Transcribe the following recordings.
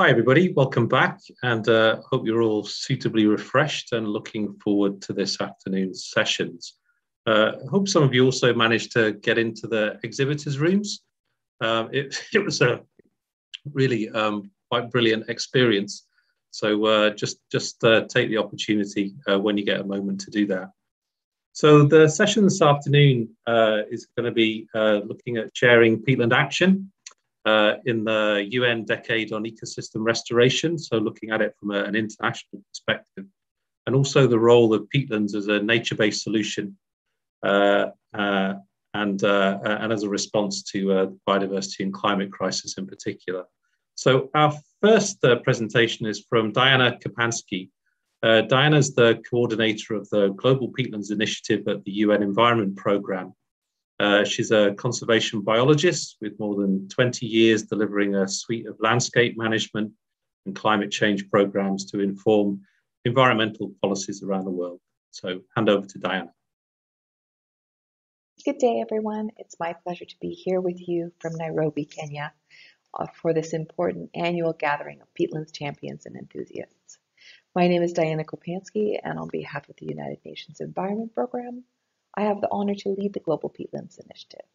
Hi, everybody. Welcome back, and uh, hope you're all suitably refreshed and looking forward to this afternoon's sessions. Uh, hope some of you also managed to get into the exhibitors' rooms. Um, it, it, was a really um, quite brilliant experience. So uh, just just uh, take the opportunity uh, when you get a moment to do that. So the session this afternoon uh, is going to be looking at sharing peatland action uh, in the UN Decade on Ecosystem Restoration, so looking at it from a, an international perspective, and also the role of peatlands as a nature-based solution uh, uh, and, uh, and as a response to uh, biodiversity and climate crisis in particular. So our first uh, presentation is from Dianna Kopansky. Dianna is the coordinator of the Global Peatlands Initiative at the UN Environment Programme, uh, she's a conservation biologist with more than 20 years delivering a suite of landscape management and climate change programs to inform environmental policies around the world. So, hand over to Dianna. Good day, everyone. It's my pleasure to be here with you from Nairobi, Kenya, uh, for this important annual gathering of peatlands champions and enthusiasts. My name is Dianna Kopansky, and on behalf of the United Nations Environment Program, I have the honor to lead the Global Peatlands Initiative.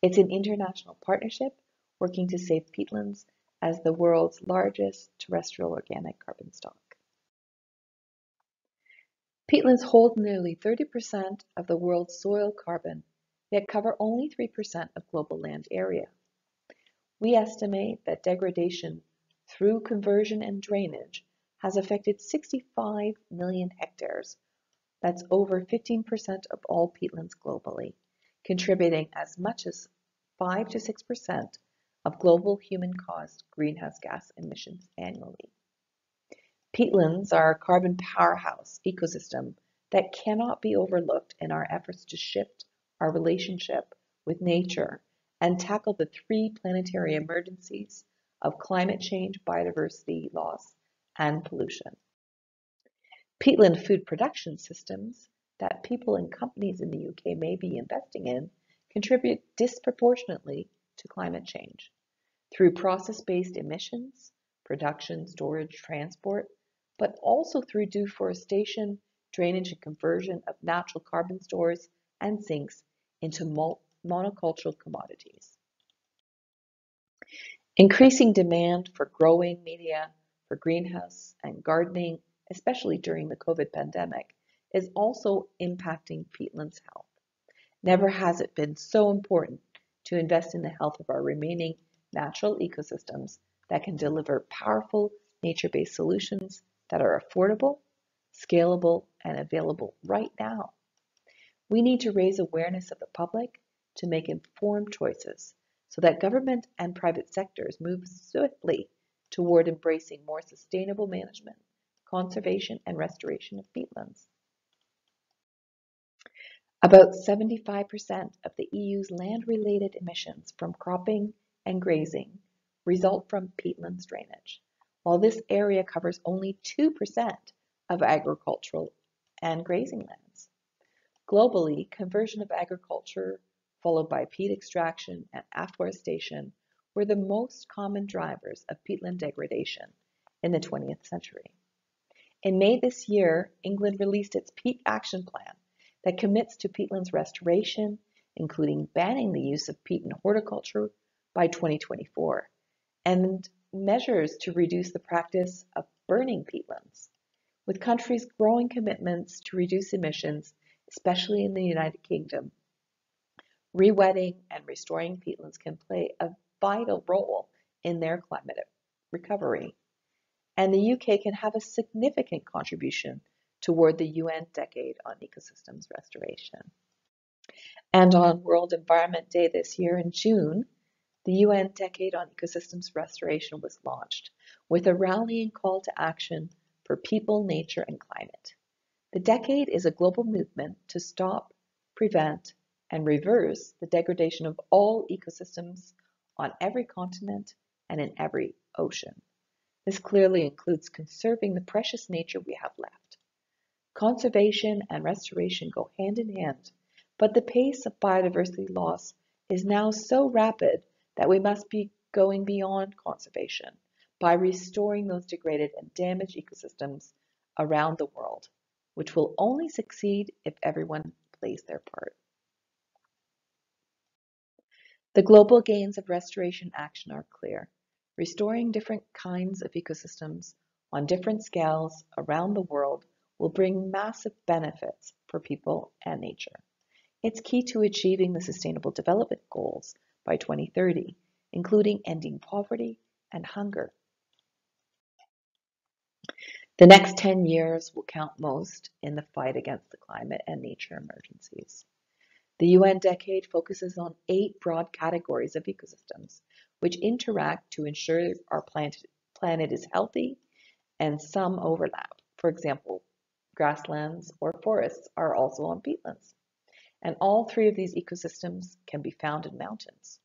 It's an international partnership working to save peatlands as the world's largest terrestrial organic carbon stock. Peatlands hold nearly 30% of the world's soil carbon, yet cover only 3% of global land area. We estimate that degradation through conversion and drainage has affected 65 million hectares that's over 15% of all peatlands globally, contributing as much as 5 to 6% of global human-caused greenhouse gas emissions annually. Peatlands are a carbon powerhouse ecosystem that cannot be overlooked in our efforts to shift our relationship with nature and tackle the three planetary emergencies of climate change, biodiversity loss, and pollution. Peatland food production systems that people and companies in the UK may be investing in contribute disproportionately to climate change through process-based emissions, production, storage, transport, but also through deforestation, drainage and conversion of natural carbon stores and sinks into monocultural commodities. Increasing demand for growing media, for greenhouse and gardening especially during the COVID pandemic, is also impacting peatlands' health. Never has it been so important to invest in the health of our remaining natural ecosystems that can deliver powerful nature-based solutions that are affordable, scalable, and available right now. We need to raise awareness of the public to make informed choices so that government and private sectors move swiftly toward embracing more sustainable management conservation and restoration of peatlands. About 75% of the EU's land-related emissions from cropping and grazing result from peatlands drainage, while this area covers only 2% of agricultural and grazing lands. Globally, conversion of agriculture, followed by peat extraction and afforestation, were the most common drivers of peatland degradation in the 20th century. In May this year, England released its peat action plan that commits to peatlands restoration, including banning the use of peat in horticulture by 2024, and measures to reduce the practice of burning peatlands, with countries growing commitments to reduce emissions, especially in the United Kingdom. Rewetting and restoring peatlands can play a vital role in their climate recovery and the UK can have a significant contribution toward the UN Decade on Ecosystems Restoration. And on World Environment Day this year in June, the UN Decade on Ecosystems Restoration was launched with a rallying call to action for people, nature, and climate. The decade is a global movement to stop, prevent, and reverse the degradation of all ecosystems on every continent and in every ocean. This clearly includes conserving the precious nature we have left. Conservation and restoration go hand in hand, but the pace of biodiversity loss is now so rapid that we must be going beyond conservation by restoring those degraded and damaged ecosystems around the world, which will only succeed if everyone plays their part. The global gains of restoration action are clear. Restoring different kinds of ecosystems on different scales around the world will bring massive benefits for people and nature. It's key to achieving the Sustainable Development Goals by 2030, including ending poverty and hunger. The next 10 years will count most in the fight against the climate and nature emergencies. The UN Decade focuses on eight broad categories of ecosystems, which interact to ensure our planet, planet is healthy, and some overlap. For example, grasslands or forests are also on peatlands. And all three of these ecosystems can be found in mountains.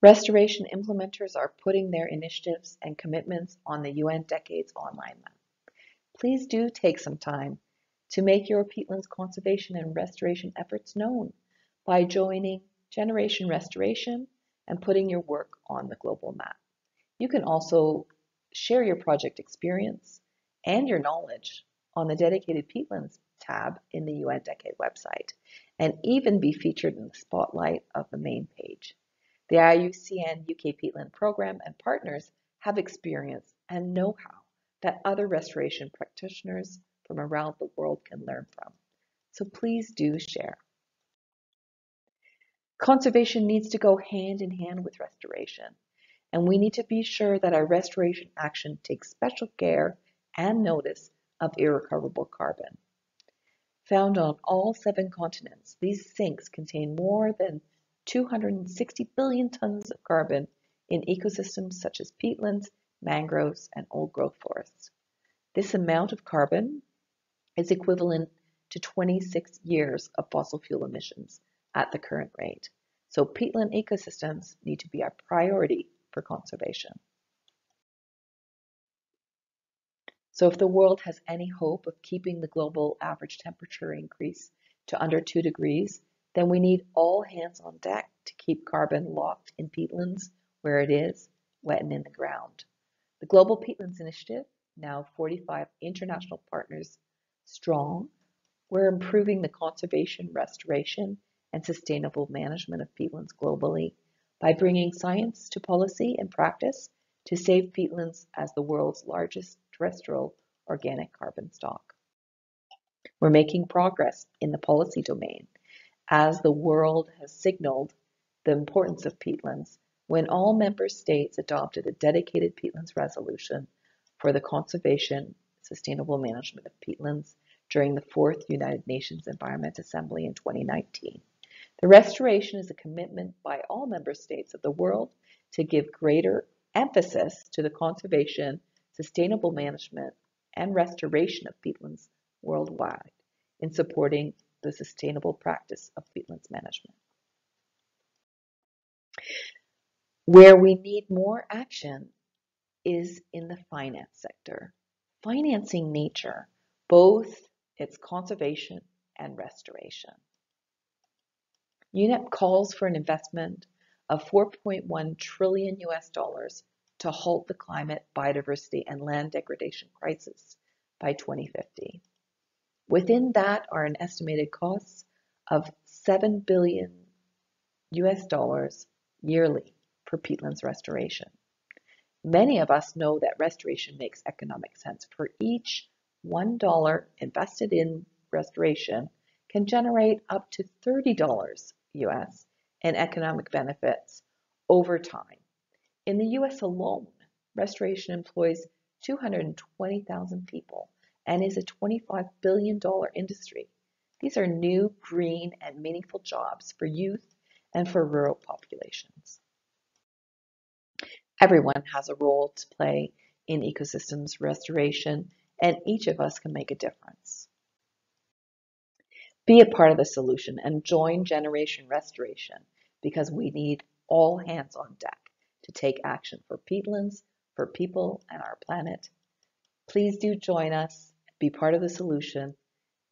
Restoration implementers are putting their initiatives and commitments on the UN Decades online map. Please do take some time to make your peatlands conservation and restoration efforts known by joining Generation Restoration and putting your work on the global map. You can also share your project experience and your knowledge on the dedicated peatlands tab in the UN Decade website and even be featured in the spotlight of the main page. The IUCN UK Peatland program and partners have experience and know-how that other restoration practitioners from around the world can learn from. So please do share. Conservation needs to go hand in hand with restoration, and we need to be sure that our restoration action takes special care and notice of irrecoverable carbon. Found on all seven continents, these sinks contain more than 260 billion tons of carbon in ecosystems such as peatlands, mangroves, and old growth forests. This amount of carbon is equivalent to 26 years of fossil fuel emissions at the current rate. So peatland ecosystems need to be a priority for conservation. So if the world has any hope of keeping the global average temperature increase to under 2 degrees, then we need all hands on deck to keep carbon locked in peatlands where it is, wet and in the ground. The Global Peatlands Initiative, now 45 international partners strong, we're improving the conservation, restoration, and sustainable management of peatlands globally by bringing science to policy and practice to save peatlands as the world's largest terrestrial organic carbon stock. We're making progress in the policy domain as the world has signaled the importance of peatlands when all member states adopted a dedicated peatlands resolution for the conservation sustainable management of peatlands during the fourth United Nations Environment Assembly in 2019. The restoration is a commitment by all member states of the world to give greater emphasis to the conservation, sustainable management, and restoration of peatlands worldwide in supporting the sustainable practice of peatlands management. Where we need more action is in the finance sector financing nature, both its conservation and restoration. UNEP calls for an investment of 4.1 trillion US dollars to halt the climate, biodiversity, and land degradation crisis by 2050. Within that are an estimated costs of 7 billion US dollars yearly for peatlands restoration. Many of us know that restoration makes economic sense. For each $1 invested in restoration can generate up to $30 US in economic benefits over time. In the US alone, restoration employs 220,000 people and is a $25 billion industry. These are new, green, and meaningful jobs for youth and for rural populations. Everyone has a role to play in ecosystems restoration, and each of us can make a difference. Be a part of the solution and join Generation Restoration because we need all hands on deck to take action for peatlands, for people, and our planet. Please do join us, be part of the solution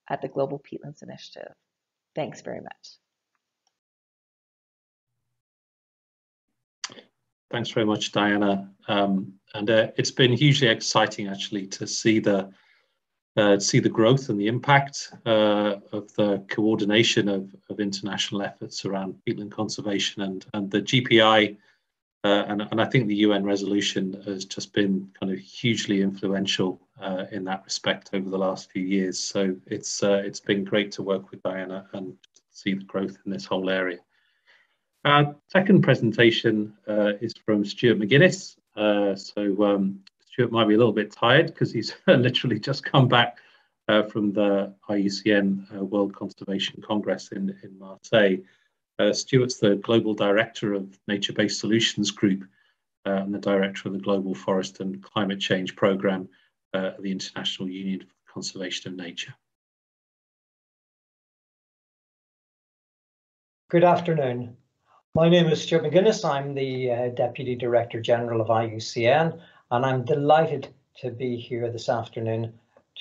at the Global Peatlands Initiative. Thanks very much. Thanks very much, Dianna. Um, and uh, it's been hugely exciting actually to see the uh, see the growth and the impact uh, of the coordination of, of international efforts around peatland conservation and, and the GPI. Uh, and, and I think the UN resolution has just been kind of hugely influential uh, in that respect over the last few years. So it's uh, it's been great to work with Dianna and see the growth in this whole area. Our second presentation uh, is from Stewart Maginnis. so um, Stewart might be a little bit tired because he's literally just come back uh, from the IUCN uh, World Conservation Congress in, in Marseille. Uh, Stewart's the Global Director of Nature-Based Solutions Group uh, and the Director of the Global Forest and Climate Change Programme uh, at the International Union for the Conservation of Nature. Good afternoon. My name is Stewart Maginnis. I'm the uh, Deputy Director General of IUCN and I'm delighted to be here this afternoon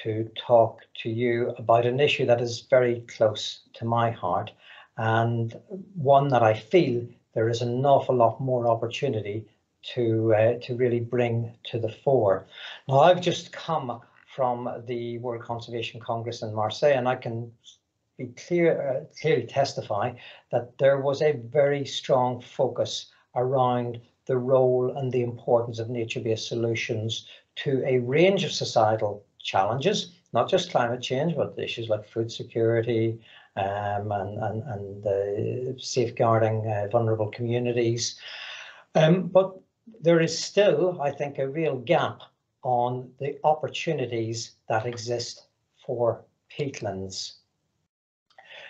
to talk to you about an issue that is very close to my heart and one that I feel there is an awful lot more opportunity to uh, to really bring to the fore. Now I've just come from the World Conservation Congress in Marseille and I can be clear uh, clearly testify that there was a very strong focus around the role and the importance of nature-based solutions to a range of societal challenges, not just climate change, but issues like food security um, and, and, and uh, safeguarding uh, vulnerable communities. Um, but there is still, I think, a real gap on the opportunities that exist for peatlands.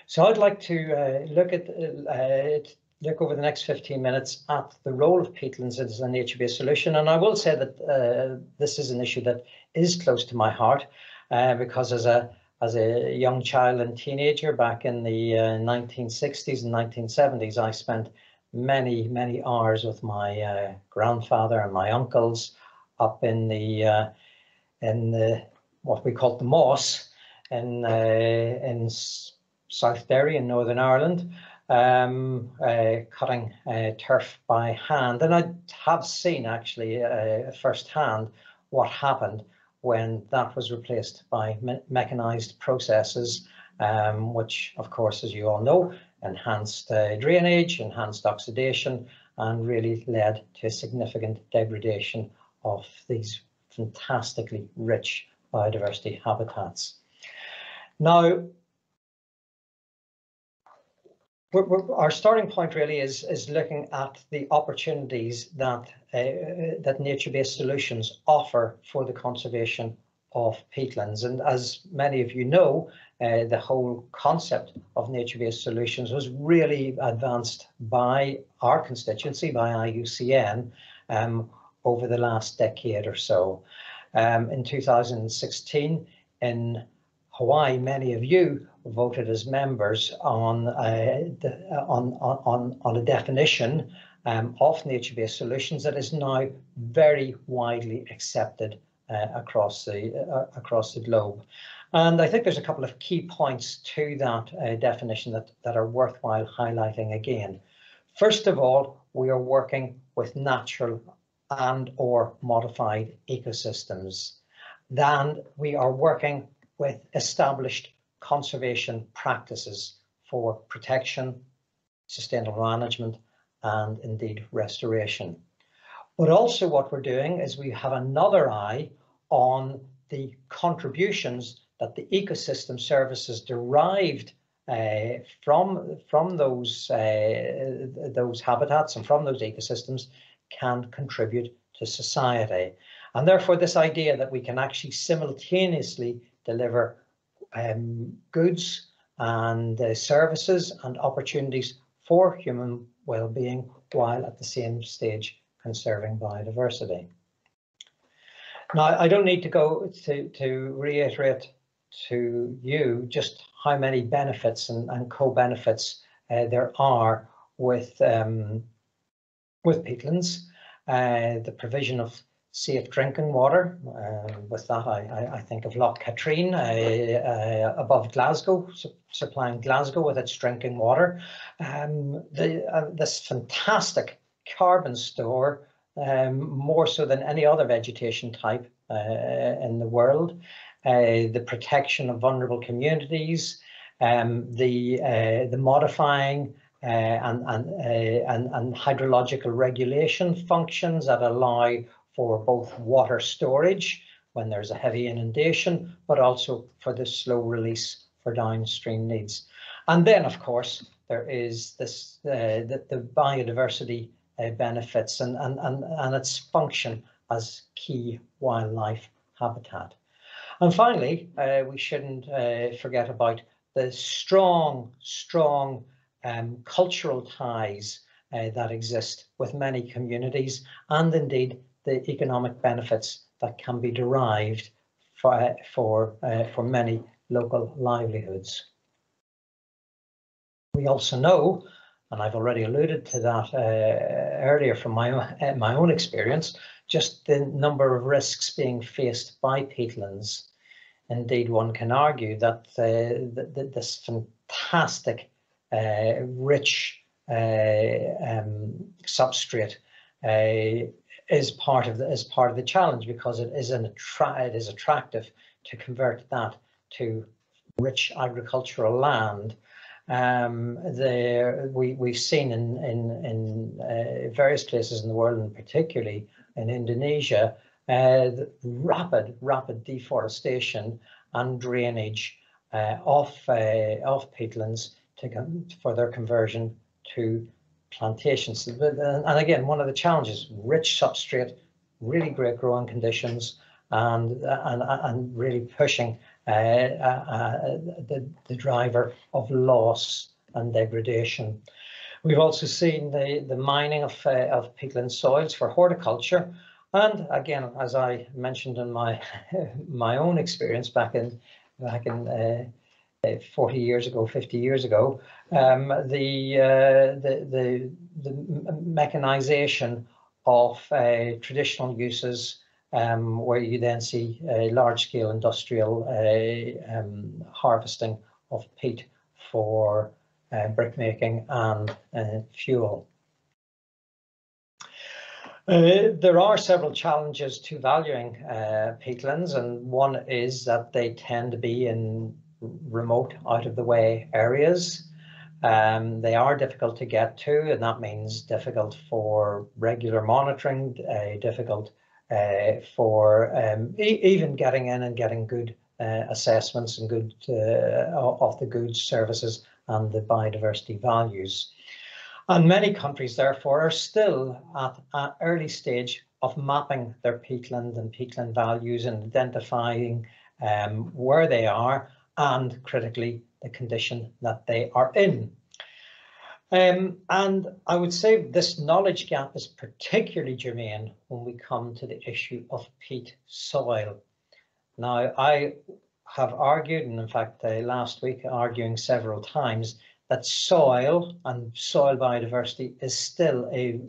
So I'd like to uh, look at uh, look over the next 15 minutes at the role of peatlands as a nature-based solution. And I will say that uh, this is an issue that is close to my heart because as a as a young child and teenager back in the uh, 1960s and 1970s, I spent many, many hours with my uh, grandfather and my uncles up in the uh, in the what we call the moss in in South Derry in Northern Ireland um, uh, cutting uh, turf by hand. And I have seen actually uh, firsthand what happened when that was replaced by me mechanized processes, um, which of course, as you all know, enhanced uh, drainage, enhanced oxidation, and really led to significant degradation of these fantastically rich biodiversity habitats. Now, we're, we're, our starting point really is is looking at the opportunities that uh, that nature-based solutions offer for the conservation of peatlands. And as many of you know, uh, the whole concept of nature-based solutions was really advanced by our constituency, by IUCN, um, over the last decade or so. Um, in 2016, in Hawaii, many of you voted as members on, uh, uh, on, on, on a definition um, of nature-based solutions that is now very widely accepted uh, across the uh, across the globe. And I think there's a couple of key points to that uh, definition that, that are worthwhile highlighting again. First of all, we are working with natural and or modified ecosystems. Then we are working with established conservation practices for protection, sustainable management, and indeed restoration. But also what we're doing is we have another eye on the contributions that the ecosystem services derived uh, from from those uh, those habitats and from those ecosystems can contribute to society. And therefore this idea that we can actually simultaneously deliver um, goods and uh, services and opportunities for human well-being while at the same stage conserving biodiversity. Now, I don't need to go to, to reiterate to you just how many benefits and, and co-benefits uh, there are with um, with peatlands, uh, the provision of safe drinking water. Uh, with that, I, I, think of Loch Katrine uh, uh, above Glasgow, su supplying Glasgow with its drinking water. Um, the, uh, this fantastic carbon store um, more so than any other vegetation type uh, in the world. Uh, the protection of vulnerable communities, um, the the modifying and and, and and hydrological regulation functions that allow for both water storage when there's a heavy inundation, but also for the slow release for downstream needs. And then, of course, there is this uh, the, the biodiversity uh, benefits and, and, and, and its function as key wildlife habitat. And finally, uh, we shouldn't uh, forget about the strong, strong um, cultural ties uh, that exist with many communities and indeed the economic benefits that can be derived for, for, uh, for many local livelihoods. We also know, and I've already alluded to that uh, earlier from my, uh, my own experience, just the number of risks being faced by peatlands. Indeed, one can argue that uh, this fantastic, uh, rich uh, um, substrate is part of the is part of the challenge because it is an attra it is attractive to convert that to rich agricultural land. Um, the, we, we've seen in, in, in uh, various places in the world, and particularly in Indonesia, uh, rapid, rapid deforestation and drainage uh, off, uh, off peatlands to, for their conversion to plantations. And again, one of the challenges, rich substrate, really great growing conditions, and, and, and really pushing uh, uh, uh, the, the driver of loss and degradation. We've also seen the, the mining of, uh, of peatland soils for horticulture. And again, as I mentioned in my my own experience back in back in uh, uh 40 years ago, 50 years ago, um, the, uh, the, the the mechanization of uh, traditional uses um, where you then see a large-scale industrial uh, um, harvesting of peat for uh, brickmaking and uh, fuel. Uh, there are several challenges to valuing uh, peatlands, and one is that they tend to be in remote, out of the way areas. Um, they are difficult to get to, and that means difficult for regular monitoring, uh, difficult uh, for um, e even getting in and getting good uh, assessments and good uh, of the goods, services and the biodiversity values. And many countries, therefore, are still at an early stage of mapping their peatland and peatland values and identifying um, where they are and critically the condition that they are in. Um, and I would say this knowledge gap is particularly germane when we come to the issue of peat soil. Now, I have argued, and in fact, uh, last week arguing several times, that soil and soil biodiversity is still a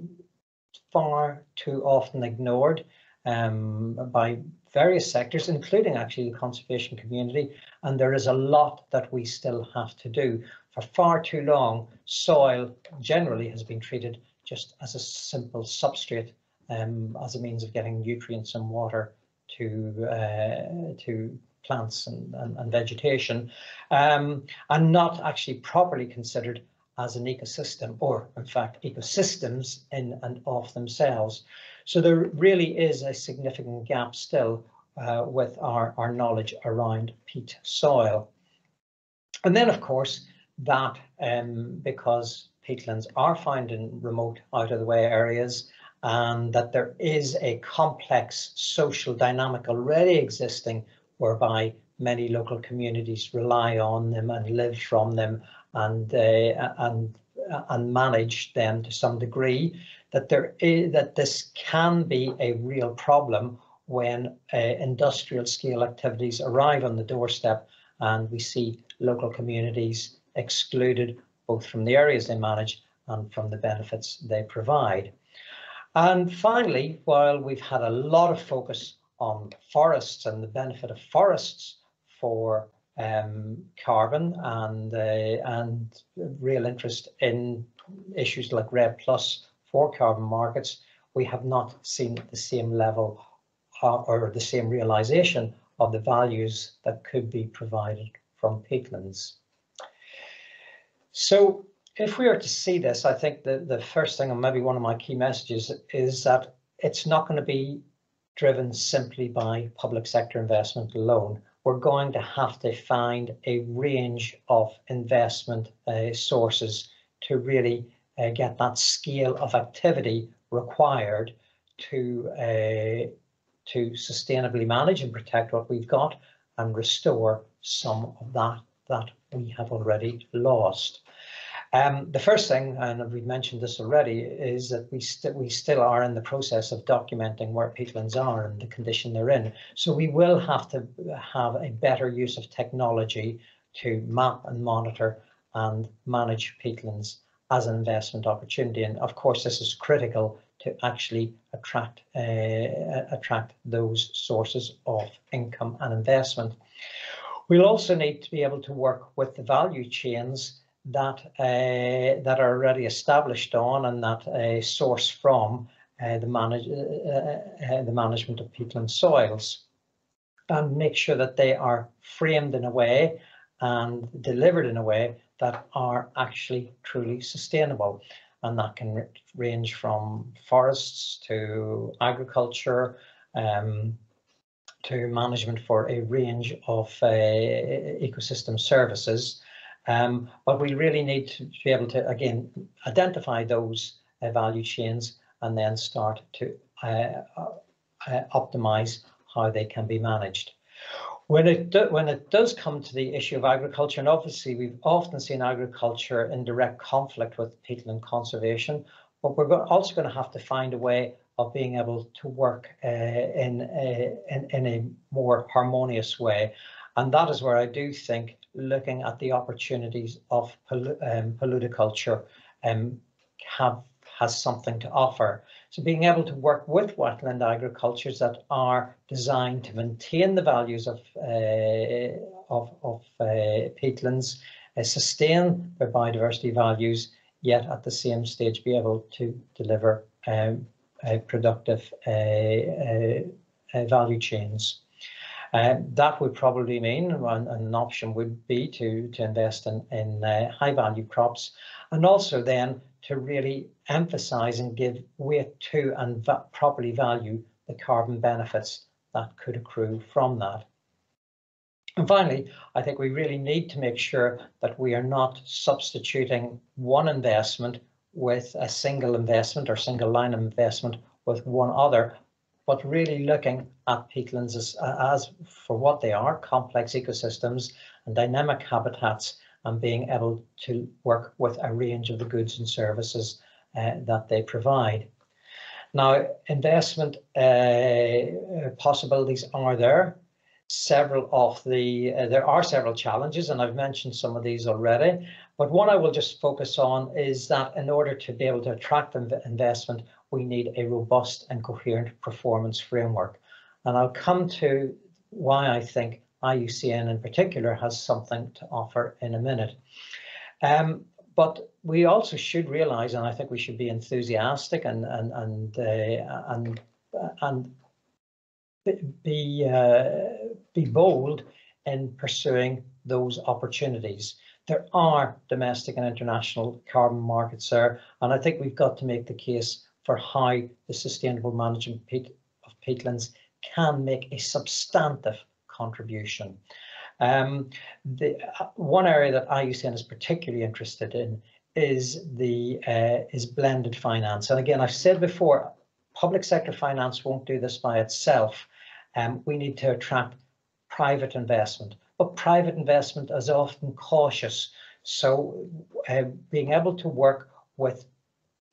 far too often ignored um, by various sectors, including actually the conservation community. And there is a lot that we still have to do for far too long, soil generally has been treated just as a simple substrate um, as a means of getting nutrients and water to uh, to plants and, and, and vegetation, um, and not actually properly considered as an ecosystem, or in fact ecosystems in and of themselves. So there really is a significant gap still uh, with our, our knowledge around peat soil. And then, of course, that um, because peatlands are found in remote out of the way areas and that there is a complex social dynamic already existing whereby many local communities rely on them and live from them and uh, and and manage them to some degree that there is that this can be a real problem when uh, industrial scale activities arrive on the doorstep and we see local communities excluded both from the areas they manage and from the benefits they provide. And finally, while we've had a lot of focus on forests and the benefit of forests for um, carbon and uh, and real interest in issues like REDD plus for carbon markets, we have not seen the same level or the same realization of the values that could be provided from peatlands. So if we are to see this, I think the, the first thing and maybe one of my key messages is that it's not going to be driven simply by public sector investment alone. We're going to have to find a range of investment uh, sources to really uh, get that scale of activity required to uh, to sustainably manage and protect what we've got and restore some of that that we have already lost. Um, the first thing, and we've mentioned this already, is that we, st we still are in the process of documenting where peatlands are and the condition they're in. So we will have to have a better use of technology to map and monitor and manage peatlands as an investment opportunity. And of course, this is critical to actually attract uh, attract those sources of income and investment. We'll also need to be able to work with the value chains that uh, that are already established on and that uh, source from uh, the manage the management of peatland soils, and make sure that they are framed in a way and delivered in a way that are actually truly sustainable. And that can range from forests to agriculture, um, to management for a range of ecosystem services. Um, but we really need to be able to, again, identify those uh, value chains and then start to uh, uh, optimize how they can be managed. When it, do, when it does come to the issue of agriculture, and obviously we've often seen agriculture in direct conflict with peatland conservation, but we're also going to have to find a way of being able to work uh, in, a, in, in a more harmonious way. And that is where I do think looking at the opportunities of um, paludiculture um, have has something to offer. So being able to work with wetland agricultures that are designed to maintain the values of uh, of, of uh, peatlands, uh, sustain their biodiversity values, yet at the same stage be able to deliver um, productive uh, uh, uh, value chains. Uh, that would probably mean an option would be to, to invest in, in uh, high value crops and also then to really emphasize and give weight to and va properly value the carbon benefits that could accrue from that. And finally, I think we really need to make sure that we are not substituting one investment with a single investment or single line of investment with one other, but really looking at peatlands as, as for what they are, complex ecosystems and dynamic habitats, and being able to work with a range of the goods and services uh, that they provide. Now, investment uh, possibilities are there. Several of the, uh, there are several challenges, and I've mentioned some of these already, but one I will just focus on is that in order to be able to attract investment, we need a robust and coherent performance framework. And I'll come to why I think IUCN in particular has something to offer in a minute. Um, but we also should realize, and I think we should be enthusiastic and and and uh, and and be uh, be bold in pursuing those opportunities. There are domestic and international carbon markets there, and I think we've got to make the case for how the sustainable management of peatlands can make a substantive contribution. Um, the uh, one area that IUCN is particularly interested in is the uh, is blended finance. And again, I've said before, public sector finance won't do this by itself. Um, we need to attract private investment, but private investment is often cautious. So uh, being able to work with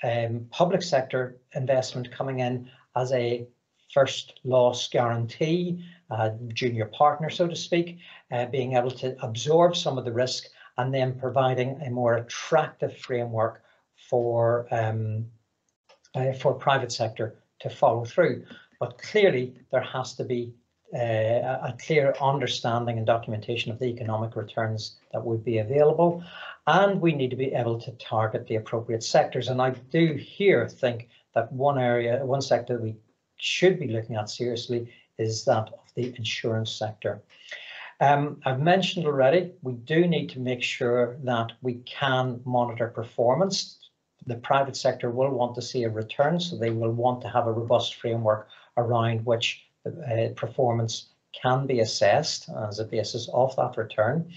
um, public sector investment coming in as a first loss guarantee, uh, junior partner, so to speak, uh, being able to absorb some of the risk and then providing a more attractive framework for um, uh, for private sector to follow through. But clearly, there has to be uh, a clear understanding and documentation of the economic returns that would be available. And we need to be able to target the appropriate sectors. And I do here think that one area, one sector we should be looking at seriously is that of the insurance sector. Um, I've mentioned already, we do need to make sure that we can monitor performance. The private sector will want to see a return, so they will want to have a robust framework around which uh, performance can be assessed as a basis of that return.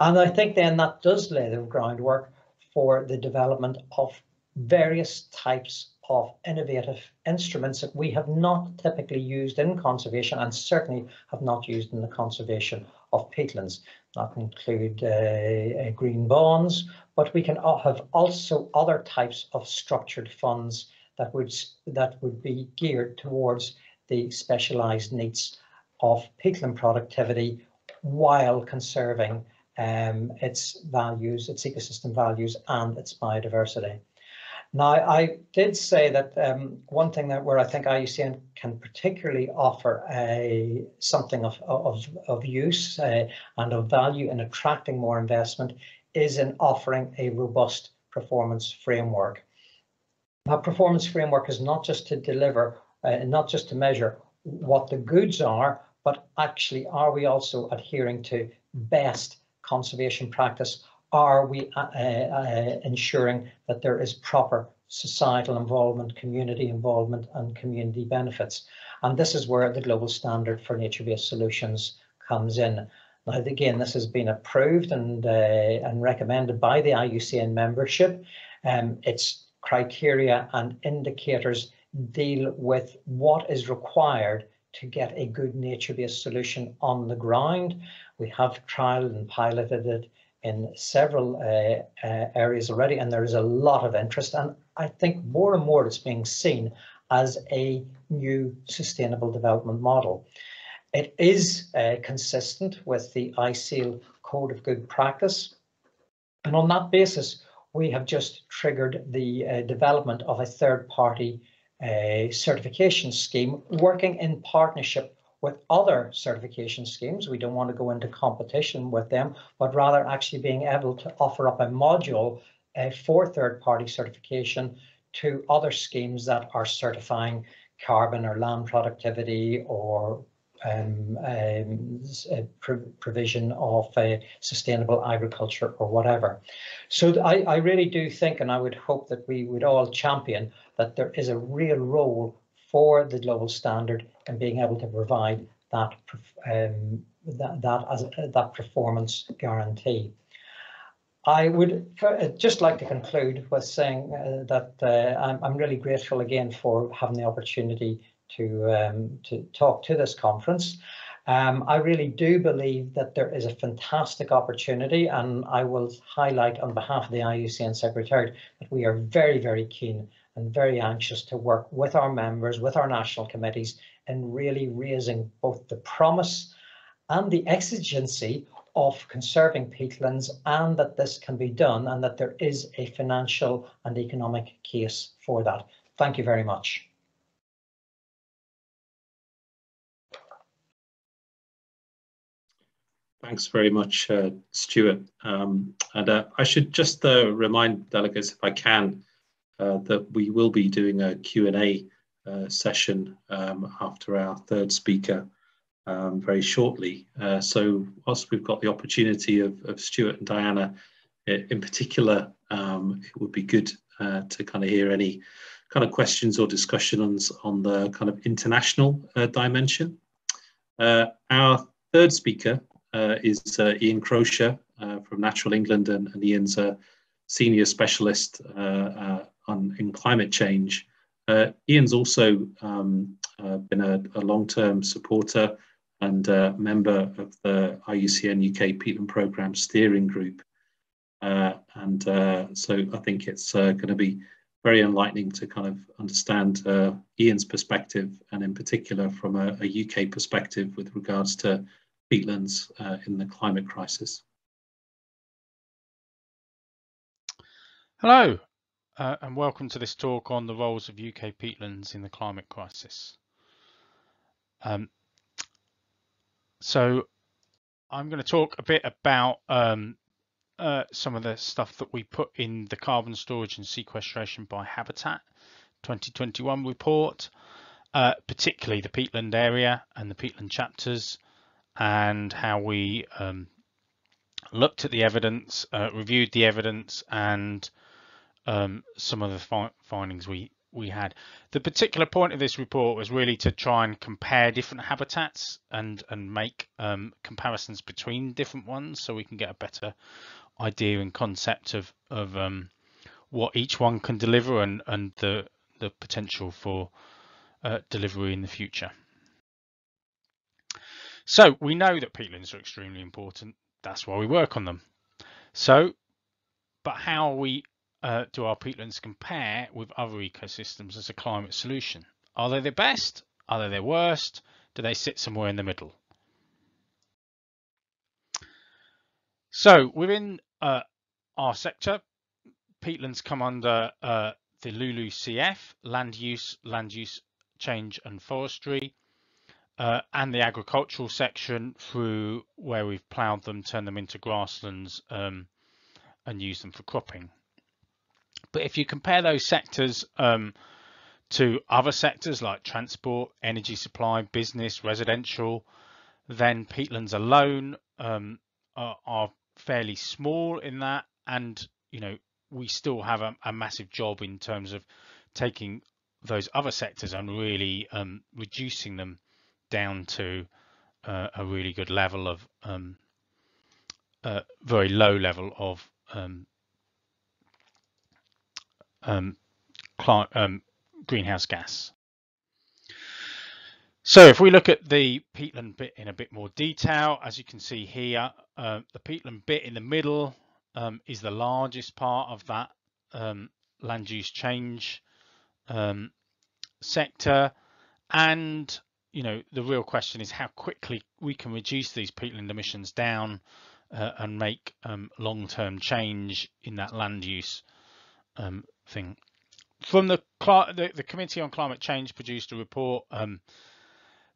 And I think then that does lay the groundwork for the development of various types of innovative instruments that we have not typically used in conservation and certainly have not used in the conservation of peatlands. That include uh, uh, green bonds, but we can have also other types of structured funds that would that would be geared towards the specialised needs of peatland productivity while conserving um, its values, its ecosystem values and its biodiversity. Now, I did say that um, one thing that where I think IUCN can particularly offer a something of, of, of use uh, and of value in attracting more investment is in offering a robust performance framework. That performance framework is not just to deliver, uh, not just to measure what the goods are, but actually are we also adhering to best conservation practice? Are we uh, uh, ensuring that there is proper societal involvement, community involvement and community benefits? And this is where the global standard for nature-based solutions comes in. Now, again, this has been approved and, uh, and recommended by the IUCN membership. Um, its criteria and indicators deal with what is required to get a good nature-based solution on the ground. We have trialed and piloted it in several uh, uh, areas already, and there is a lot of interest. And I think more and more it's being seen as a new sustainable development model. It is uh, consistent with the ISEAL Code of Good Practice. And on that basis, we have just triggered the uh, development of a third party uh, certification scheme working in partnership with other certification schemes. We don't want to go into competition with them, but rather actually being able to offer up a module uh, for third party certification to other schemes that are certifying carbon or land productivity or um, um, provision of uh, sustainable agriculture or whatever. So I, I really do think, and I would hope that we would all champion that there is a real role for the global standard and being able to provide that um, that that as that performance guarantee. I would uh, just like to conclude with saying uh, that uh, I'm, I'm really grateful again for having the opportunity to um, to talk to this conference. Um, I really do believe that there is a fantastic opportunity and I will highlight on behalf of the IUCN Secretariat that we are very, very keen and very anxious to work with our members, with our national committees in really raising both the promise and the exigency of conserving peatlands and that this can be done and that there is a financial and economic case for that. Thank you very much. Thanks very much, uh, Stewart. Um, and uh, I should just uh, remind delegates, if I can, that we will be doing a Q&A uh, session um, after our third speaker um, very shortly. Uh, so whilst we've got the opportunity of, of Stewart and Dianna in particular, um, it would be good to kind of hear any kind of questions or discussions on the kind of international dimension. our third speaker uh, is uh, Ian Crosher uh, from Natural England, and, and Ian's a senior specialist on in climate change. Ian's also um, been a, a long-term supporter and uh, member of the IUCN UK Peatland Programme Steering Group. Uh, and uh, so I think it's going to be very enlightening to kind of understand Ian's perspective and in particular from a, a, UK perspective with regards to peatlands uh, in the climate crisis. Hello, uh, and welcome to this talk on the roles of UK peatlands in the climate crisis. Um, so I'm going to talk a bit about um, uh, some of the stuff that we put in the carbon storage and sequestration by habitat 2021 report, uh, particularly the peatland area and the peatland chapters, and how we um, looked at the evidence, uh, reviewed the evidence, and um, some of the fi findings we we had. The particular point of this report was really to try and compare different habitats and and make um, comparisons between different ones, so we can get a better idea and concept of of um, what each one can deliver and and the the potential for uh, delivery in the future. So we know that peatlands are extremely important. That's why we work on them. So, but how are we uh, do our peatlands compare with other ecosystems as a climate solution? Are they the best? Are they the worst? Do they sit somewhere in the middle? So within uh, our sector, peatlands come under uh, the LULUCF, land use, land use change and forestry, uh, and the agricultural section through where we've ploughed them, turned them into grasslands um, and used them for cropping. But if you compare those sectors um, to other sectors like transport, energy supply, business, residential, then peatlands alone um, are, are, fairly small in that, and you know we still have a, a massive job in terms of taking those other sectors and really um, reducing them down to uh, a really good level of um, uh, very low level of um, um, um, greenhouse gas. So if we look at the peatland bit in a bit more detail, as you can see here, uh, the peatland bit in the middle um, is the largest part of that um, land use change um, sector. And, you know, the real question is how quickly we can reduce these peatland emissions down uh, and make um, long-term change in that land use um, thing. From the, the, the Committee on Climate Change produced a report um,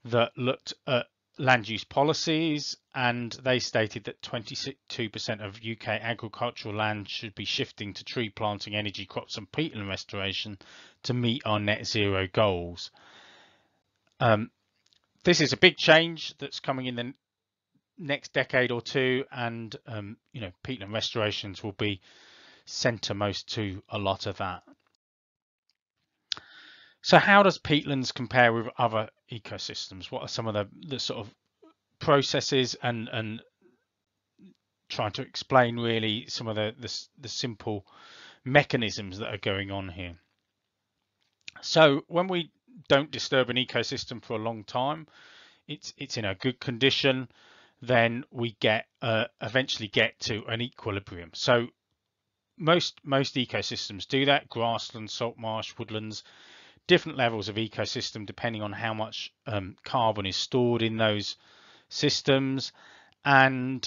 that looked at land use policies and they stated that 22% of UK agricultural land should be shifting to tree planting, energy crops and peatland restoration to meet our net zero goals. Um, this is a big change that's coming in the next decade or two and um, you know peatland restorations will be centermost to a lot of that. So how does peatlands compare with other ecosystems? What are some of the, the sort of processes and and trying to explain really some of the, the, the simple mechanisms that are going on here. So when we don't disturb an ecosystem for a long time, it's it's in a good condition, then we get uh, eventually get to an equilibrium. So most most ecosystems do that. Grasslands salt marsh woodlands different levels of ecosystem depending on how much um, carbon is stored in those systems. And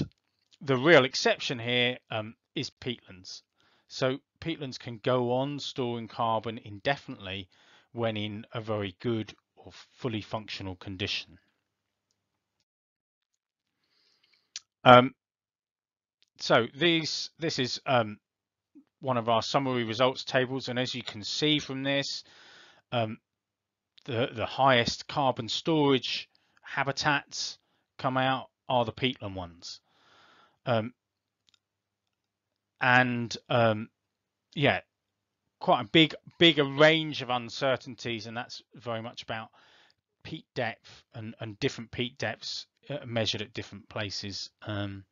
the real exception here um, is peatlands. So peatlands can go on storing carbon indefinitely when in a very good or fully functional condition. Um, so these this is um, one of our summary results tables. And as you can see from this, um, the, the highest carbon storage habitats come out are the peatland ones. Um, and um, yeah, quite a big, bigger range of uncertainties, and that's very much about peat depth and, and different peat depths uh, measured at different places um,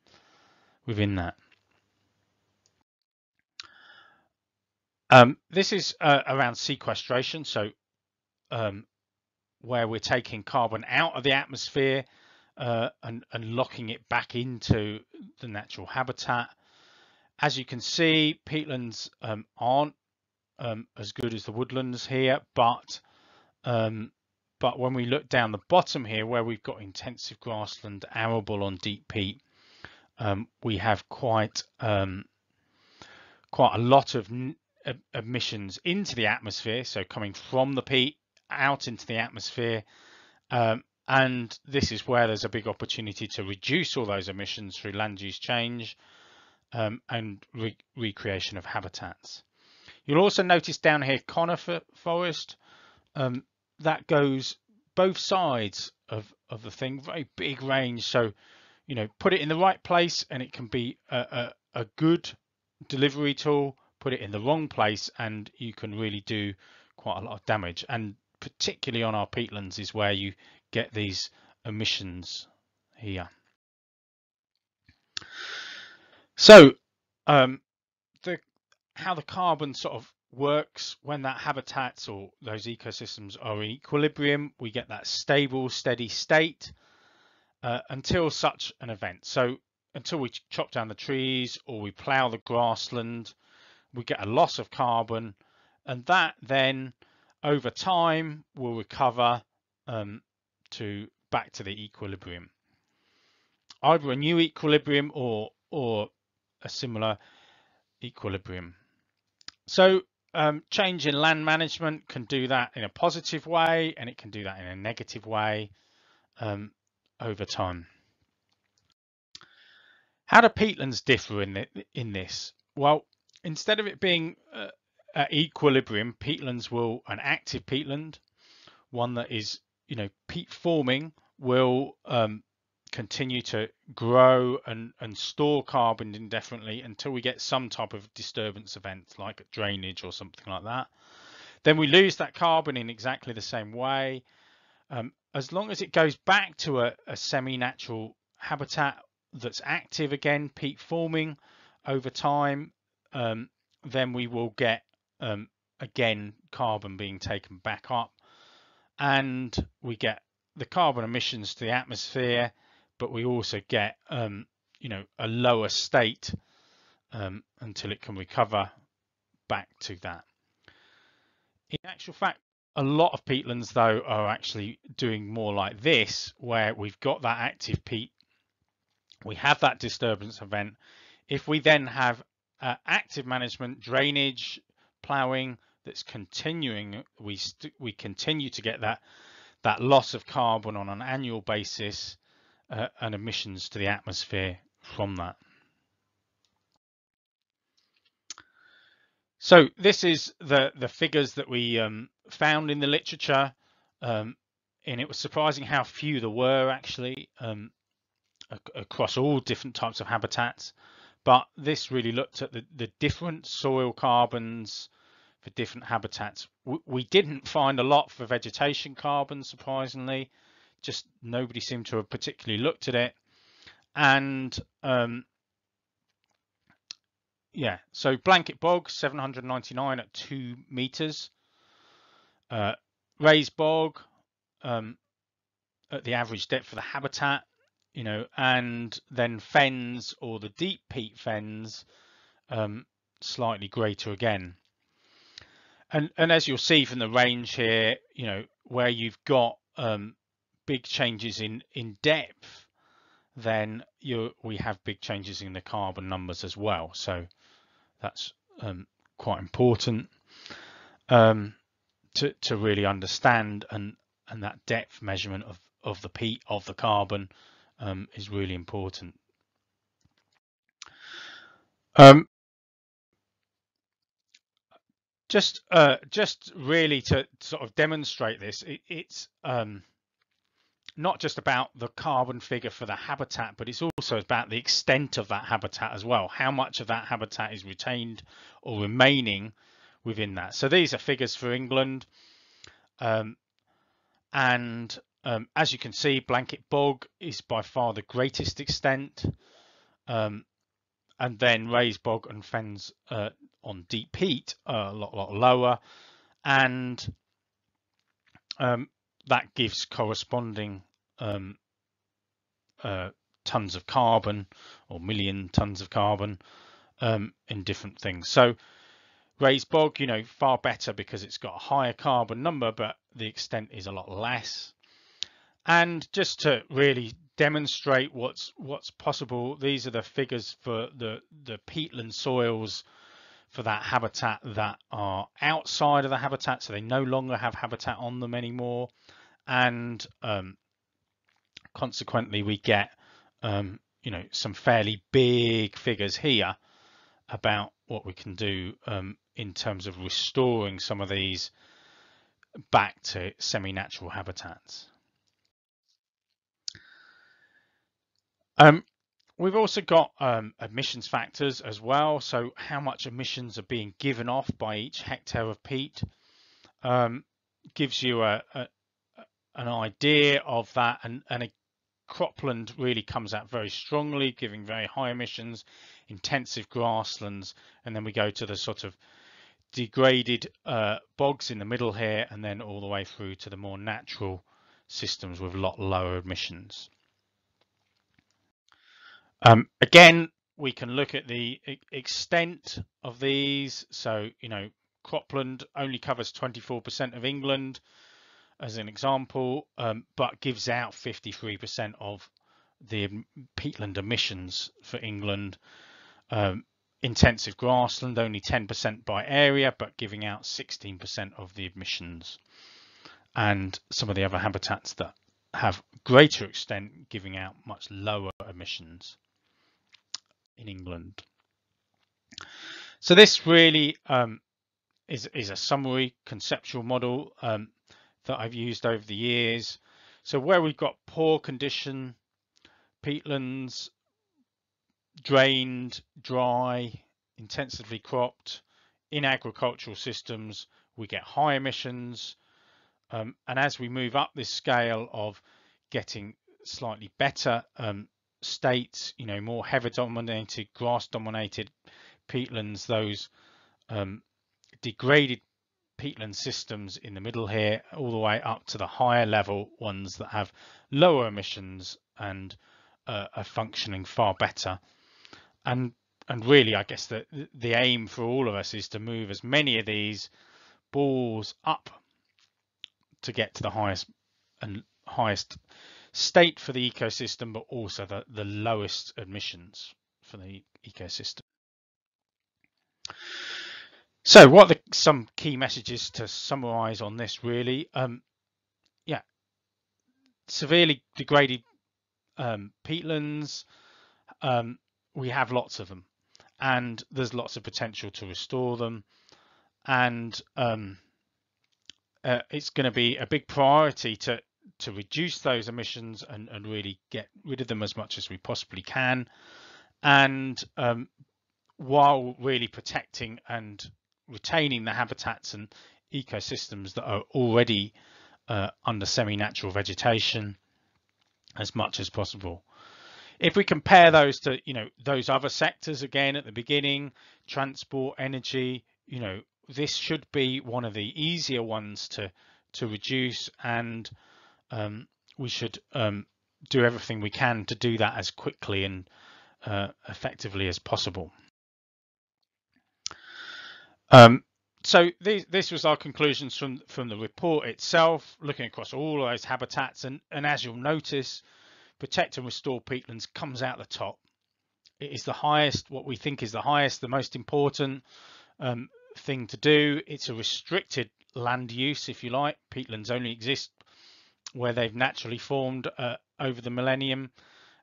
within that. Um, this is uh, around sequestration, so um, where we're taking carbon out of the atmosphere uh, and, and, locking it back into the natural habitat. As you can see, peatlands um, aren't um, as good as the woodlands here, but um, but when we look down the bottom here, where we've got intensive grassland arable on deep peat, um, we have quite quite a lot of emissions into the atmosphere, so coming from the peat out into the atmosphere. Um, and this is where there's a big opportunity to reduce all those emissions through land use change um, and re recreation of habitats. You'll also notice down here conifer forest. Um, that goes both sides of, of the thing, very big range. So, you know, put it in the right place and it can be a, a, a good delivery tool. Put it in the wrong place and you can really do quite a lot of damage. And particularly on our peatlands is where you get these emissions here. So um, the how the carbon sort of works when that habitats or those ecosystems are in equilibrium, we get that stable, steady state uh, until such an event. So until we chop down the trees or we plough the grassland, we get a loss of carbon, and that then over time will recover um, to back to the equilibrium. Either a new equilibrium or or a similar equilibrium. So um, change in land management can do that in a positive way and it can do that in a negative way um, over time. How do peatlands differ in, the, in this? Well, instead of it being uh, at equilibrium, peatlands will, an active peatland, one that is, you know, peat forming will um, continue to grow and, and store carbon indefinitely until we get some type of disturbance event like drainage or something like that. Then we lose that carbon in exactly the same way. Um, as long as it goes back to a, a semi-natural habitat that's active again, peat forming over time, um, then we will get um, again carbon being taken back up and we get the carbon emissions to the atmosphere but we also get um, you know a lower state um, until it can recover back to that. In actual fact, a lot of peatlands though are actually doing more like this, where we've got that active peat, we have that disturbance event. If we then have uh, active management, drainage, ploughing that's continuing, we we continue to get that that loss of carbon on an annual basis uh, and emissions to the atmosphere from that. So this is the the figures that we um, found in the literature, um, and it was surprising how few there were actually um, across all different types of habitats. But this really looked at the, the different soil carbons for different habitats. We, we didn't find a lot for vegetation carbon, surprisingly just nobody seemed to have particularly looked at it. And um, yeah, so blanket bog 799 at two meters. Uh, raised bog um, at the average depth for the habitat, you know, and then fens or the deep peat fens um, slightly greater again. And and as you'll see from the range here, you know, where you've got um, big changes in in depth, then you we have big changes in the carbon numbers as well. So that's um, quite important um, to to really understand and and that depth measurement of of the peat of the carbon um, is really important. Um, just uh, just really to sort of demonstrate this, it, it's um, not just about the carbon figure for the habitat, but it's also about the extent of that habitat as well. How much of that habitat is retained or remaining within that. So these are figures for England. Um, and um, as you can see, blanket bog is by far the greatest extent. Um, and then raised bog and fens uh, on deep peat are a lot, lot lower. And um, that gives corresponding um, uh, tons of carbon or million tons of carbon um, in different things. So raised bog, you know, far better because it's got a higher carbon number, but the extent is a lot less. And just to really demonstrate what's what's possible, these are the figures for the the peatland soils for that habitat that are outside of the habitat, so they no longer have habitat on them anymore and um, consequently we get um, you know some fairly big figures here about what we can do um, in terms of restoring some of these back to semi-natural habitats. Um, we've also got um, emissions factors as well. So how much emissions are being given off by each hectare of peat um, gives you a, a, an idea of that. And, and a cropland really comes out very strongly, giving very high emissions, intensive grasslands. And then we go to the sort of degraded uh, bogs in the middle here, and then all the way through to the more natural systems with a lot lower emissions. Um, again, we can look at the extent of these. So, you know, cropland only covers 24% of England as an example, um, but gives out 53% of the peatland emissions for England. Um, intensive grassland, only 10% by area, but giving out 16% of the emissions. And some of the other habitats that have greater extent giving out much lower emissions in England. So this really um, is, is a summary conceptual model um, that I've used over the years. So where we've got poor condition peatlands, drained, dry, intensively cropped, in agricultural systems, we get high emissions. Um, and as we move up this scale of getting slightly better um, states, you know, more heather dominated, grass dominated peatlands, those um, degraded peatland systems in the middle here, all the way up to the higher level ones that have lower emissions and uh, are functioning far better. And and really, I guess the the aim for all of us is to move as many of these balls up to get to the highest and highest state for the ecosystem, but also the, the lowest emissions for the ecosystem. So what are the, some key messages to summarize on this really? Um, yeah, severely degraded um, peatlands, um, we have lots of them and there's lots of potential to restore them. And um, uh, it's going to be a big priority to to reduce those emissions and, and really get rid of them as much as we possibly can. And um, while really protecting and retaining the habitats and ecosystems that are already uh, under semi-natural vegetation as much as possible. If we compare those to, you know, those other sectors again at the beginning, transport, energy, you know, this should be one of the easier ones to to reduce and um, we should um, do everything we can to do that as quickly and uh, effectively as possible. Um, so this, this was our conclusions from from the report itself, looking across all those habitats, and and as you'll notice, protect and restore peatlands comes out the top. It is the highest, what we think is the highest, the most important um, thing to do. It's a restricted land use, if you like. Peatlands only exist where they've naturally formed uh, over the millennium.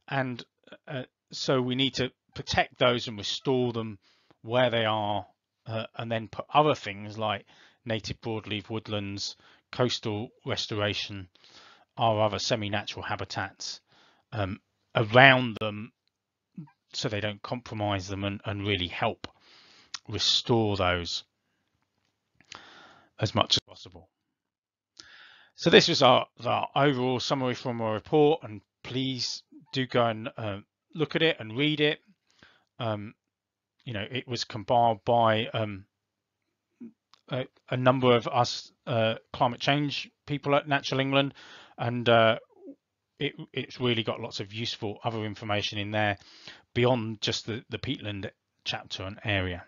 And uh, so we need to protect those and restore them where they are, uh, and then put other things like native broadleaf woodlands, coastal restoration, our other semi-natural habitats um, around them so they don't compromise them and, and really help restore those as much as possible. So this was our, our overall summary from our report and please do go and uh, look at it and read it. Um, you know, it was compiled by um, a, a, number of us uh, climate change people at Natural England and uh, it, it's really got lots of useful other information in there beyond just the, the peatland chapter and area.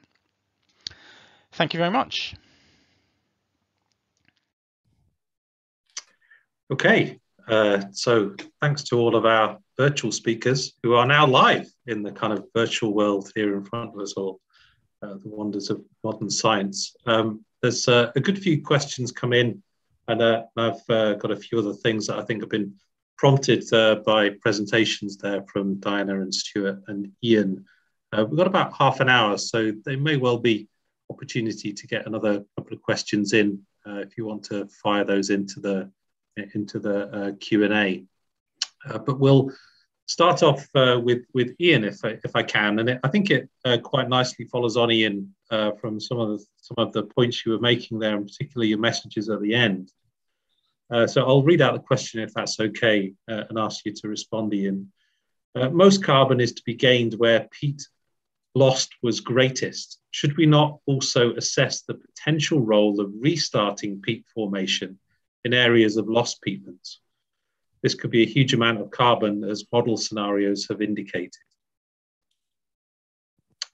Thank you very much. Okay, uh, so thanks to all of our virtual speakers who are now live in the kind of virtual world here in front of us all, uh, the wonders of modern science. Um, there's uh, a good few questions come in and uh, I've uh, got a few other things that I think have been prompted uh, by presentations there from Dianna and Stewart and Ian. We've got about half an hour, so there may well be opportunity to get another couple of questions in if you want to fire those into the into the uh, Q and A. Uh, but we'll start off uh, with with Ian if I, if I can, and it, I think it quite nicely follows on Ian from some of the some of the points you were making there, and particularly your messages at the end. so I'll read out the question if that's okay, and ask you to respond, Ian. most carbon is to be gained where peat lost was greatest, should we not also assess the potential role of restarting peat formation in areas of lost peatlands? This could be a huge amount of carbon, as model scenarios have indicated.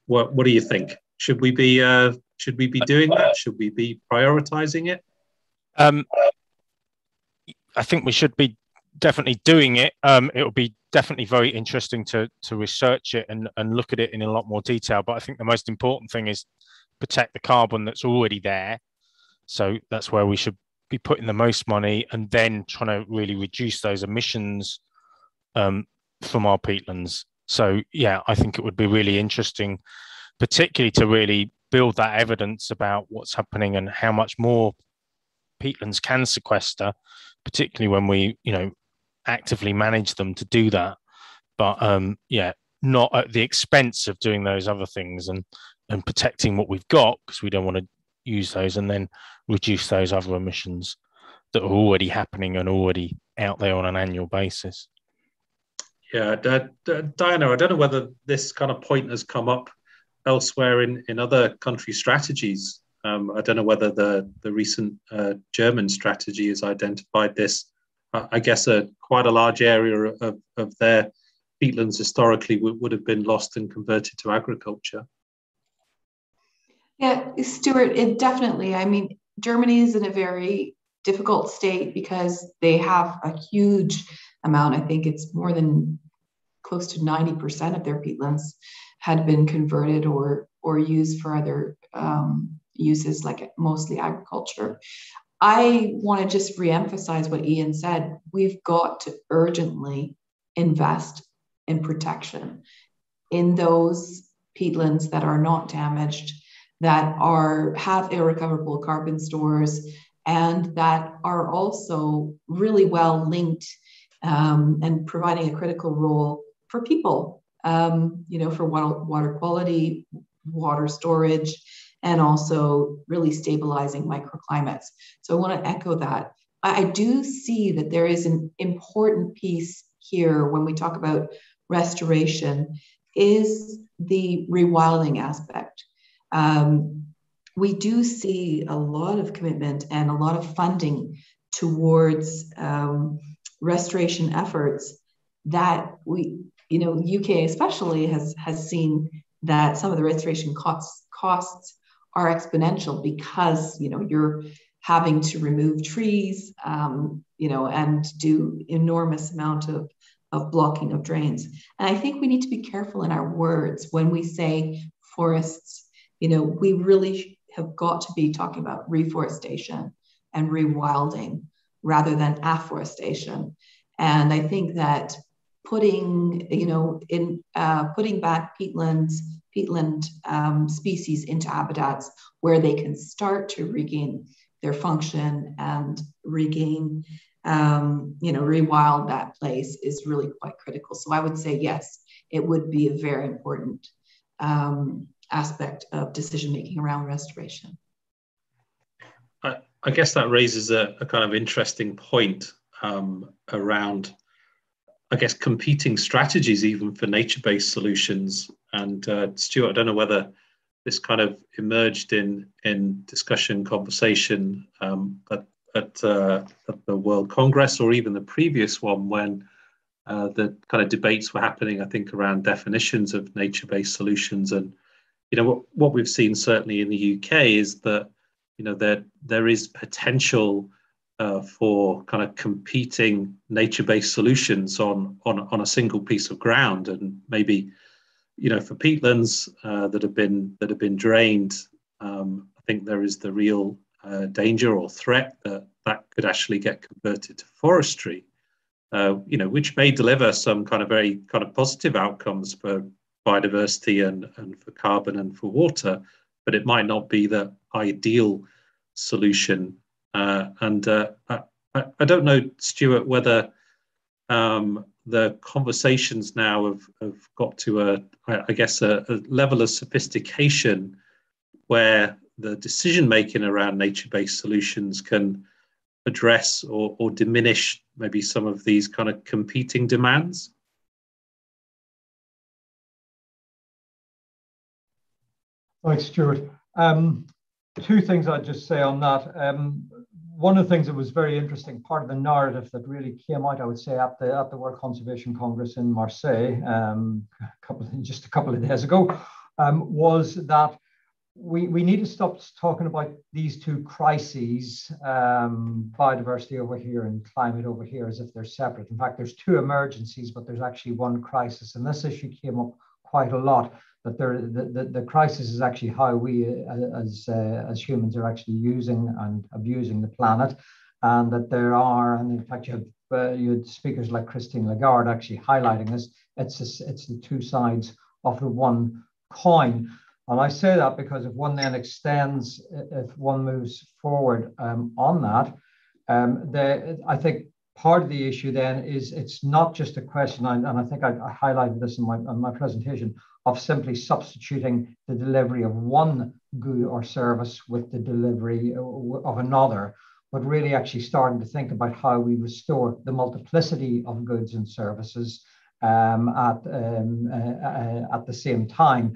What, what do you think? Should we be uh, should we be doing that? Should we be prioritizing it? Um, I think we should be definitely doing it. Um, it will be definitely very interesting to to research it and and look at it in a lot more detail. But I think the most important thing is protect the carbon that's already there. So that's where we should be putting the most money, and then trying to really reduce those emissions um, from our peatlands. So yeah, I think it would be really interesting, particularly to really build that evidence about what's happening and how much more peatlands can sequester, particularly when we, you know, actively manage them to do that. But um, yeah, not at the expense of doing those other things and and protecting what we've got because we don't want to use those and then reduce those other emissions that are already happening and already out there on an annual basis. Yeah, Dianna, I don't know whether this kind of point has come up elsewhere in, in other country strategies. Um, I don't know whether the, the recent uh, German strategy has identified this I guess a quite a large area of, of their peatlands historically would, would have been lost and converted to agriculture. Yeah, Stuart, it definitely. I mean, Germany is in a very difficult state because they have a huge amount. I think it's more than close to 90% of their peatlands had been converted or or used for other um, uses, like mostly agriculture. I want to just reemphasize what Ian said. We've got to urgently invest in protection in those peatlands that are not damaged, that are have irrecoverable carbon stores, and that are also really well linked um, and providing a critical role for people. Um, you know, for water, water quality, water storage, and also really stabilizing microclimates. So I want to echo that. I do see that there is an important piece here when we talk about restoration is the rewilding aspect. Um, we do see a lot of commitment and a lot of funding towards um, restoration efforts that we, you know, UK especially has has seen that some of the restoration costs costs are exponential because you know you're having to remove trees um, you know and do enormous amount of of blocking of drains. And i think we need to be careful in our words when we say forests you know we really have got to be talking about reforestation and rewilding rather than afforestation and i think that putting you know in uh, putting back peatlands peatland um, species into habitats where they can start to regain their function and regain, um, you know, rewild that place is really quite critical. So I would say, yes, it would be a very important um, aspect of decision making around restoration. I, I, guess that raises a, a kind of interesting point um, around I guess, competing strategies even for nature-based solutions. And uh, Stewart, I don't know whether this kind of emerged in in discussion, conversation, um, at at, uh, at, the World Congress or even the previous one when uh, the kind of debates were happening. I think around definitions of nature-based solutions, and you know what what we've seen certainly in the UK is that you know there there is potential uh, for kind of competing nature-based solutions on, on on a single piece of ground, and maybe you know for peatlands uh, that have been that have been drained, um, I think there is the real uh, danger or threat that that could actually get converted to forestry. Uh, you know, which may deliver some kind of very kind of positive outcomes for biodiversity and, and for carbon and for water, but it might not be the ideal solution. Uh, and uh, I, I, don't know, Stewart, whether um, the conversations now have, have got to a, I guess, a, a level of sophistication where the decision making around nature-based solutions can address or, or diminish maybe some of these kind of competing demands? Thanks, Stuart. Um, two things I'd just say on that. Um, one of the things that was very interesting, part of the narrative that really came out, I would say, at the at the World Conservation Congress in Marseille, um, a couple just a couple of days ago, um, was that we, we need to stop talking about these two crises, um, biodiversity over here and climate over here, as if they're separate. In fact, there's two emergencies, but there's actually one crisis. And this issue came up quite a lot, that there, the, the, the crisis is actually how we uh, as, uh, as humans are actually using and abusing the planet. And that there are, and in fact, you have, uh, you had speakers like Christine Lagarde actually highlighting this. It's, a, it's the two sides of the one coin. And I say that because if one then extends, if one moves forward um, on that, um, the, I think part of the issue then is it's not just a question, and I think I, highlighted this in my, in my presentation, of simply substituting the delivery of one good or service with the delivery of another, but really actually starting to think about how we restore the multiplicity of goods and services um, at, um, uh, uh, at the same time.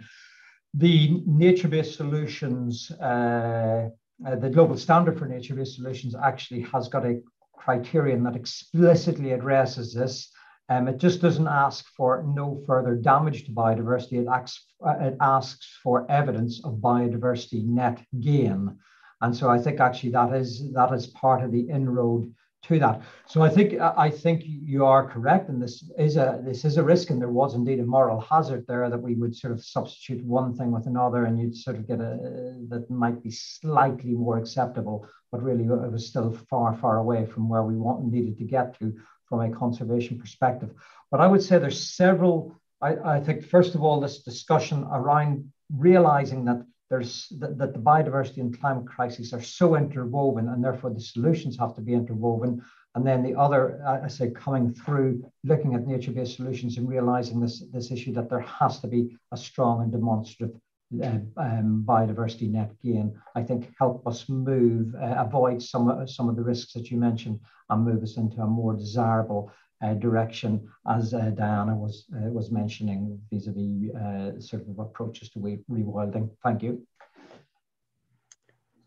The nature-based solutions, uh, uh, the global standard for nature-based solutions actually has got a criterion that explicitly addresses this. Um, it just doesn't ask for no further damage to biodiversity. It asks, uh, it asks for evidence of biodiversity net gain. And so I think actually that is that is part of the inroad to that. So I think I think you are correct, and this is a this is a risk, and there was indeed a moral hazard there that we would sort of substitute one thing with another, and you'd sort of get a that might be slightly more acceptable, but really it was still far far away from where we want needed to get to from a conservation perspective. But I would say there's several. I, I think first of all this discussion around realizing that there's that, that the biodiversity and climate crises are so interwoven and therefore the solutions have to be interwoven. And then the other i say coming through looking at nature-based solutions and realizing this this issue that there has to be a strong and demonstrative uh, um, biodiversity net gain i think help us move uh, avoid some some of the risks that you mentioned and move us into a more desirable uh, direction, as uh, Dianna was uh, was mentioning, vis-a-vis -vis, sort of approaches to rewilding. Thank you.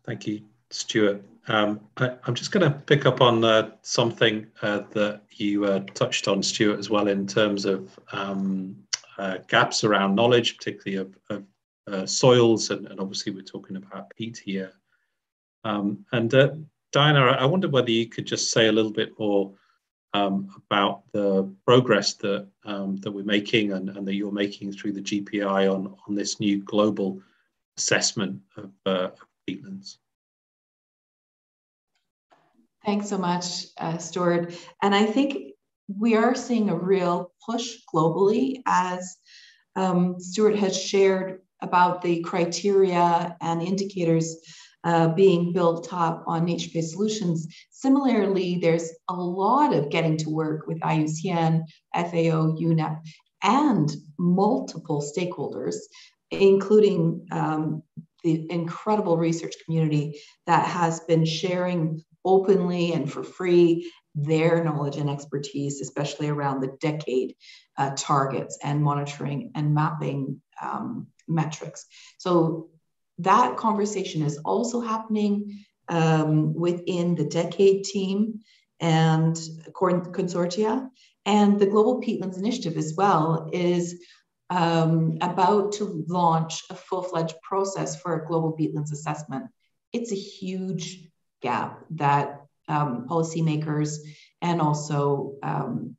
Thank you, Stewart. Um, I, am just going to pick up on uh, something uh, that you uh, touched on, Stewart, as well, in terms of um, gaps around knowledge, particularly of, of soils, and, and, obviously we're talking about peat here. Um, and Dianna, I wonder whether you could just say a little bit more um, about the progress that um, that we're making and, and, that you're making through the GPI on on this new global assessment of, uh, peatlands. Thanks so much, uh, Stuart. And I think we are seeing a real push globally as um, Stewart has shared about the criteria and indicators uh, being built up on nature-based solutions. Similarly, there's a lot of getting to work with IUCN, FAO, UNEP, and multiple stakeholders, including um, the incredible research community that has been sharing openly and for free their knowledge and expertise, especially around the decade uh, targets and monitoring and mapping um, metrics. So that conversation is also happening um, within the Decade team and consortia. And the Global Peatlands Initiative as well is um, about to launch a full-fledged process for a global peatlands assessment. It's a huge gap that um, policymakers and also um,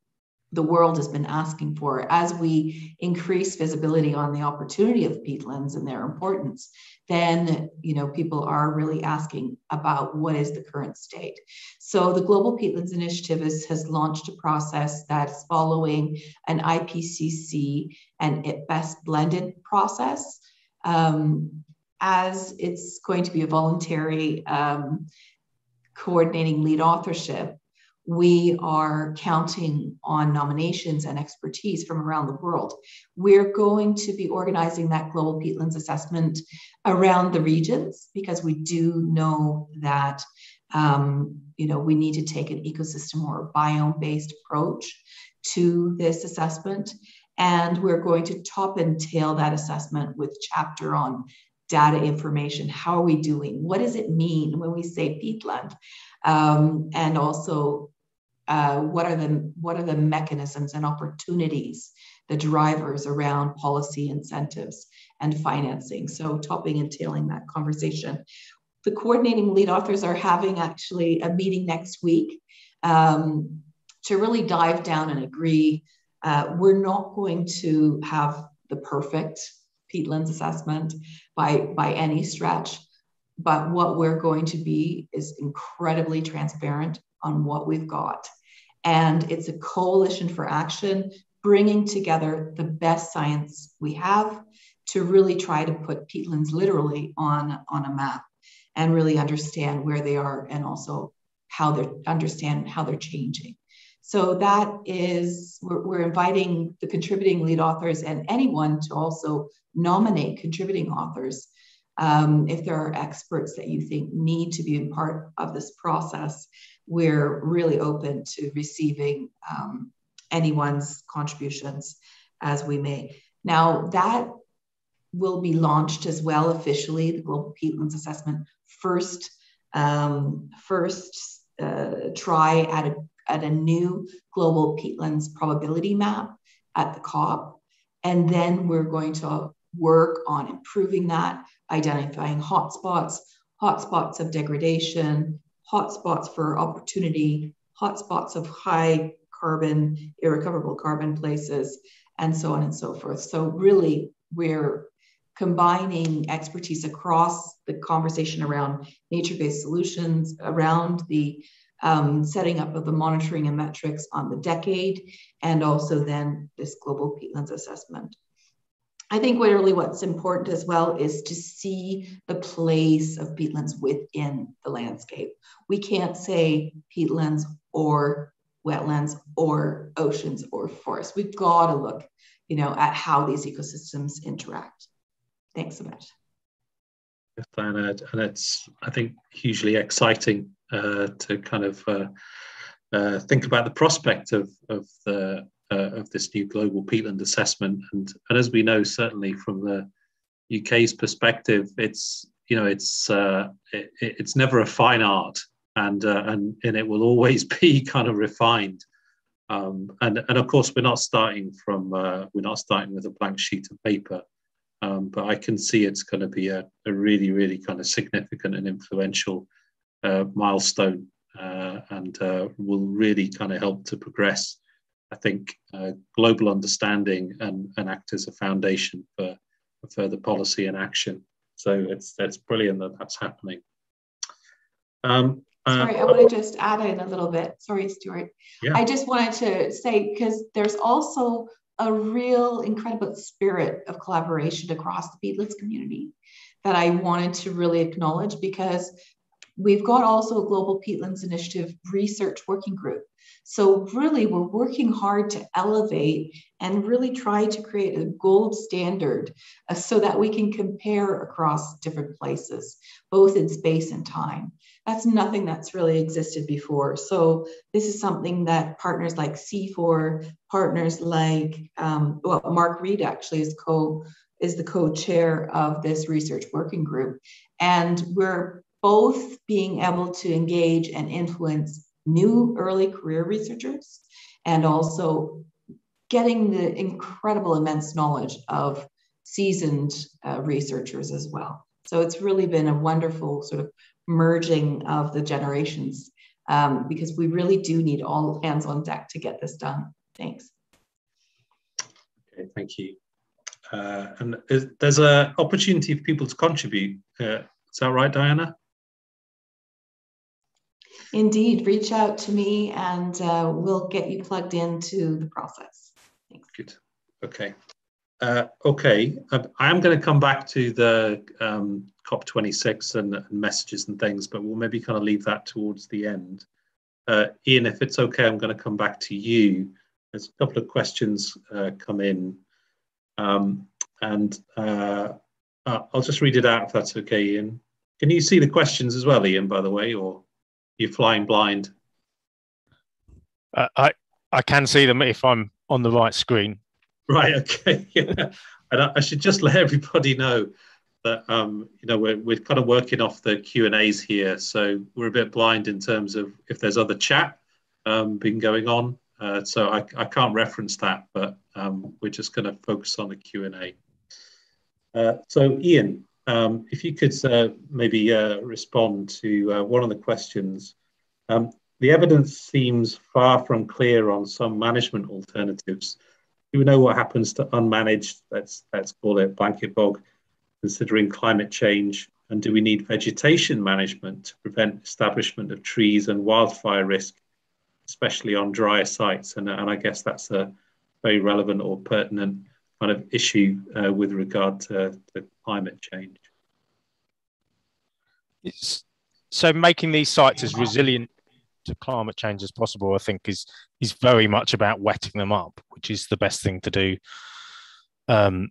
the world has been asking for as we increase visibility on the opportunity of peatlands and their importance then you know people are really asking about what is the current state. So the global peatlands initiative is, has launched a process that's following an ipcc and IPBES blended process um, as it's going to be a voluntary um, coordinating lead authorship, we are counting on nominations and expertise from around the world. We're going to be organizing that global peatlands assessment around the regions because we do know that um, you know we need to take an ecosystem or biome-based approach to this assessment. And we're going to top and tail that assessment with chapter on data information. How are we doing? What does it mean when we say peatland? Um, and also uh, what are the what are the mechanisms and opportunities, the drivers around policy incentives and financing. So topping and tailing that conversation. The coordinating lead authors are having actually a meeting next week um, to really dive down and agree. Uh, we're not going to have the perfect peatlands assessment by by any stretch, but what we're going to be is incredibly transparent on what we've got and it's a coalition for action, bringing together the best science we have to really try to put peatlands literally on, on a map and really understand where they are and also how they're understand how they're changing. So that is, we're, we're, inviting the contributing lead authors and anyone to also nominate contributing authors um, if there are experts that you think need to be a part of this process we're really open to receiving um, anyone's contributions as we may. Now, that will be launched as well officially, the Global Peatlands Assessment first, um, first uh, try at a, at a new global peatlands probability map at the COP. And then we're going to work on improving that, identifying hotspots, hotspots of degradation, hotspots for opportunity, hotspots of high carbon, irrecoverable carbon places, and so on and so forth. So, really, we're combining expertise across the conversation around nature based solutions, around the um, setting up of the monitoring and metrics on the decade, and also then this global peatlands assessment. I think really what's important as well is to see the place of peatlands within the landscape. We can't say peatlands or wetlands or oceans or forests. We've got to look, you know, at how these ecosystems interact. Thanks so much. Dianna, and it's I think hugely exciting uh, to kind of uh, uh, think about the prospect of of the uh, of this new global peatland assessment. And, and as we know, certainly from the UK's perspective, it's you know it's uh, it, it's never a fine art, and uh, and and it will always be kind of refined. Um, and and of course, we're not starting from uh, we're not starting with a blank sheet of paper. Um, but I can see it's going to be a, a really, really kind of significant and influential uh, milestone, uh, and will really kind of help to progress I think uh, global understanding and, and act as a foundation for, for further policy and action. So it's that's brilliant that that's happening. Um, uh, Sorry, I want to just add in a little bit. Sorry, Stuart. Yeah. I just wanted to say because there's also a real incredible spirit of collaboration across the peatlands community that I wanted to really acknowledge because we've got also a Global Peatlands Initiative research working group so, really, we're working hard to elevate and really try to create a gold standard uh, so that we can compare across different places, both in space and time. That's nothing that's really existed before. So, this is something that partners like CIFOR, partners like, um, well, Mark Reed actually is co is the co-chair of this research working group and we're both being able to engage and influence new early career researchers and also getting the incredible immense knowledge of seasoned uh, researchers as well. So it's really been a wonderful sort of merging of the generations um, because we really do need all hands on deck to get this done. Thanks. Okay, thank you. Uh, and is, there's an opportunity for people to contribute. Uh, is that right, Dianna? Indeed, reach out to me and uh, we'll get you plugged into the process. Thanks. Good. Okay. uh, okay, uh, I am going to come back to the um, COP26 and, and, messages and things, but we'll maybe kind of leave that towards the end. Uh, Ian, if it's okay, I'm going to come back to you. There's a couple of questions uh, come in, um, and uh, uh, I'll just read it out if that's okay, Ian. Can you see the questions as well, Ian? By the way, or you're flying blind? I I can see them if I'm on the right screen. Right. Okay. Yeah. And I, I should just let everybody know that um, you know we're we're kind of working off the Q and A's here, so we're a bit blind in terms of if there's other chat um, been going on. Uh, so I, I can't reference that, but um, we're just going to focus on the Q and A. Uh, so Ian, um, if you could uh, maybe uh, respond to uh, one of the questions. Um, the evidence seems far from clear on some management alternatives do we know what happens to unmanaged, let's, let's call it blanket bog, considering climate change? And do we need vegetation management to prevent establishment of trees and wildfire risk, especially on drier sites? And, and I guess that's a very relevant or pertinent kind of issue uh, with regard to, to climate change. It's, so making these sites as resilient to climate change as possible, I think is is very much about wetting them up, which is the best thing to do um,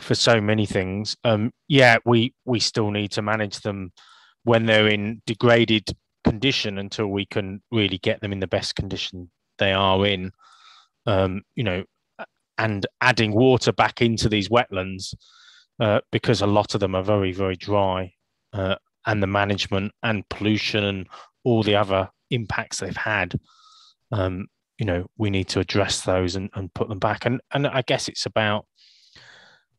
for so many things. Um, yeah, we we still need to manage them when they're in degraded condition until we can really get them in the best condition they are in. Um, you know, and adding water back into these wetlands uh, because a lot of them are very very dry. Uh, and the management and pollution and all the other impacts they've had, um, you know, we need to address those and, and put them back. And and I guess it's about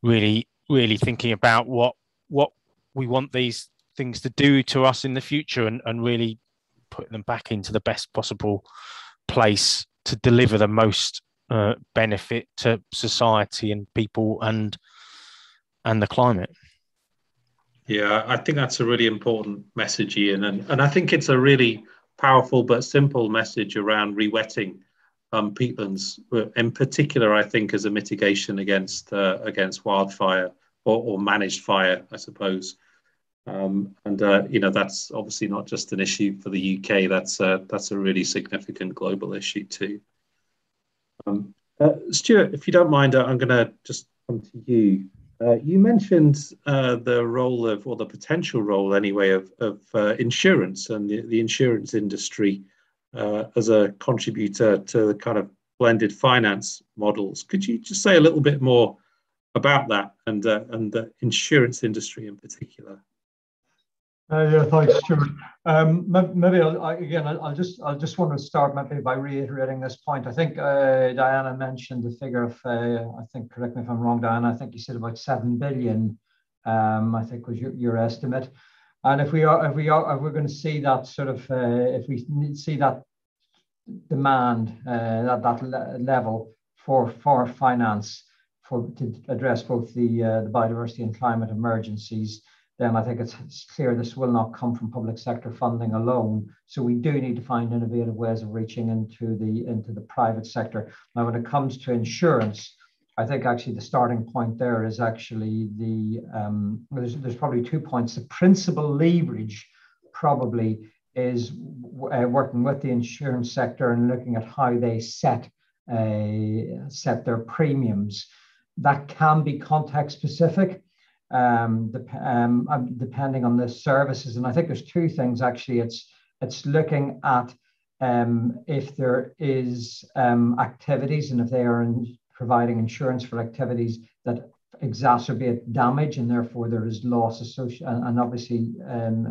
really, really thinking about what what we want these things to do to us in the future and, and really putting them back into the best possible place to deliver the most uh, benefit to society and people and and the climate. Yeah, I think that's a really important message, Ian, and and I think it's a really powerful but simple message around rewetting um, peatlands, in particular, I think, as a mitigation against uh, against wildfire or, or, managed fire, I suppose. Um, and uh, you know that's obviously not just an issue for the UK. That's uh, that's a really significant global issue too. Um, uh, Stuart, if you don't mind, uh, I'm going to just come to you. Uh, you mentioned uh, the role of, or the potential role anyway, of, of uh, insurance and the, the, insurance industry uh, as a contributor to the kind of blended finance models. Could you just say a little bit more about that and, and the insurance industry in particular? Uh, yeah, thanks, Stuart. Um, maybe I'll, I, again, I'll just I'll just want to start maybe by reiterating this point. I think uh, Dianna mentioned the figure of uh, I think correct me if I'm wrong, Dianna. I think you said about seven billion. Um, I think was your, your estimate. And if we are if we are if we're going to see that sort of uh, if we see that demand uh, that level for for finance for to address both the uh, the biodiversity and climate emergencies then I think it's, clear this will not come from public sector funding alone. So we do need to find innovative ways of reaching into the into the private sector. Now, when it comes to insurance, I think actually the starting point there is actually the um, there's, there's probably two points. The principal leverage probably is uh, working with the insurance sector and looking at how they set uh, set their premiums. That can be context specific um, um, um, depending on the services. And I think there's two things actually. It's it's looking at um, if there is um, activities and if they are in providing insurance for activities that exacerbate damage and therefore there is loss associated and, obviously um,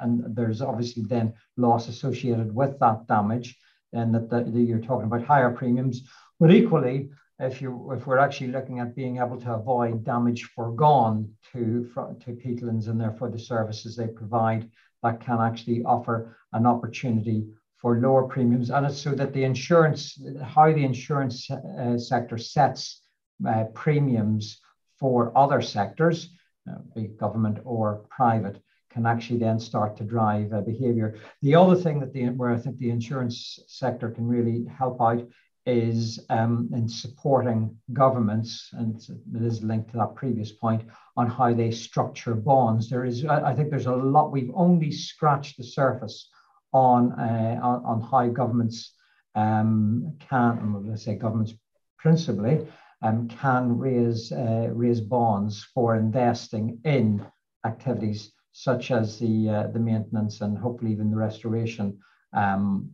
and there's obviously then loss associated with that damage and that, that you're talking about higher premiums but equally if you if we're actually looking at being able to avoid damage foregone to to peatlands and therefore the services they provide that can actually offer an opportunity for lower premiums. And it's so that the insurance how the insurance uh, sector sets uh, premiums for other sectors uh, be government or private can actually then start to drive uh, behavior. The other thing that the where i think the insurance sector can really help out is um, in supporting governments, and it is linked to that previous point, on how they structure bonds. There is, I think there's a lot, we've only scratched the surface on, uh, on, on, how governments um, can, let's say governments principally, um, can raise, uh, raise bonds for investing in activities such as the, uh, the maintenance and hopefully even the restoration um,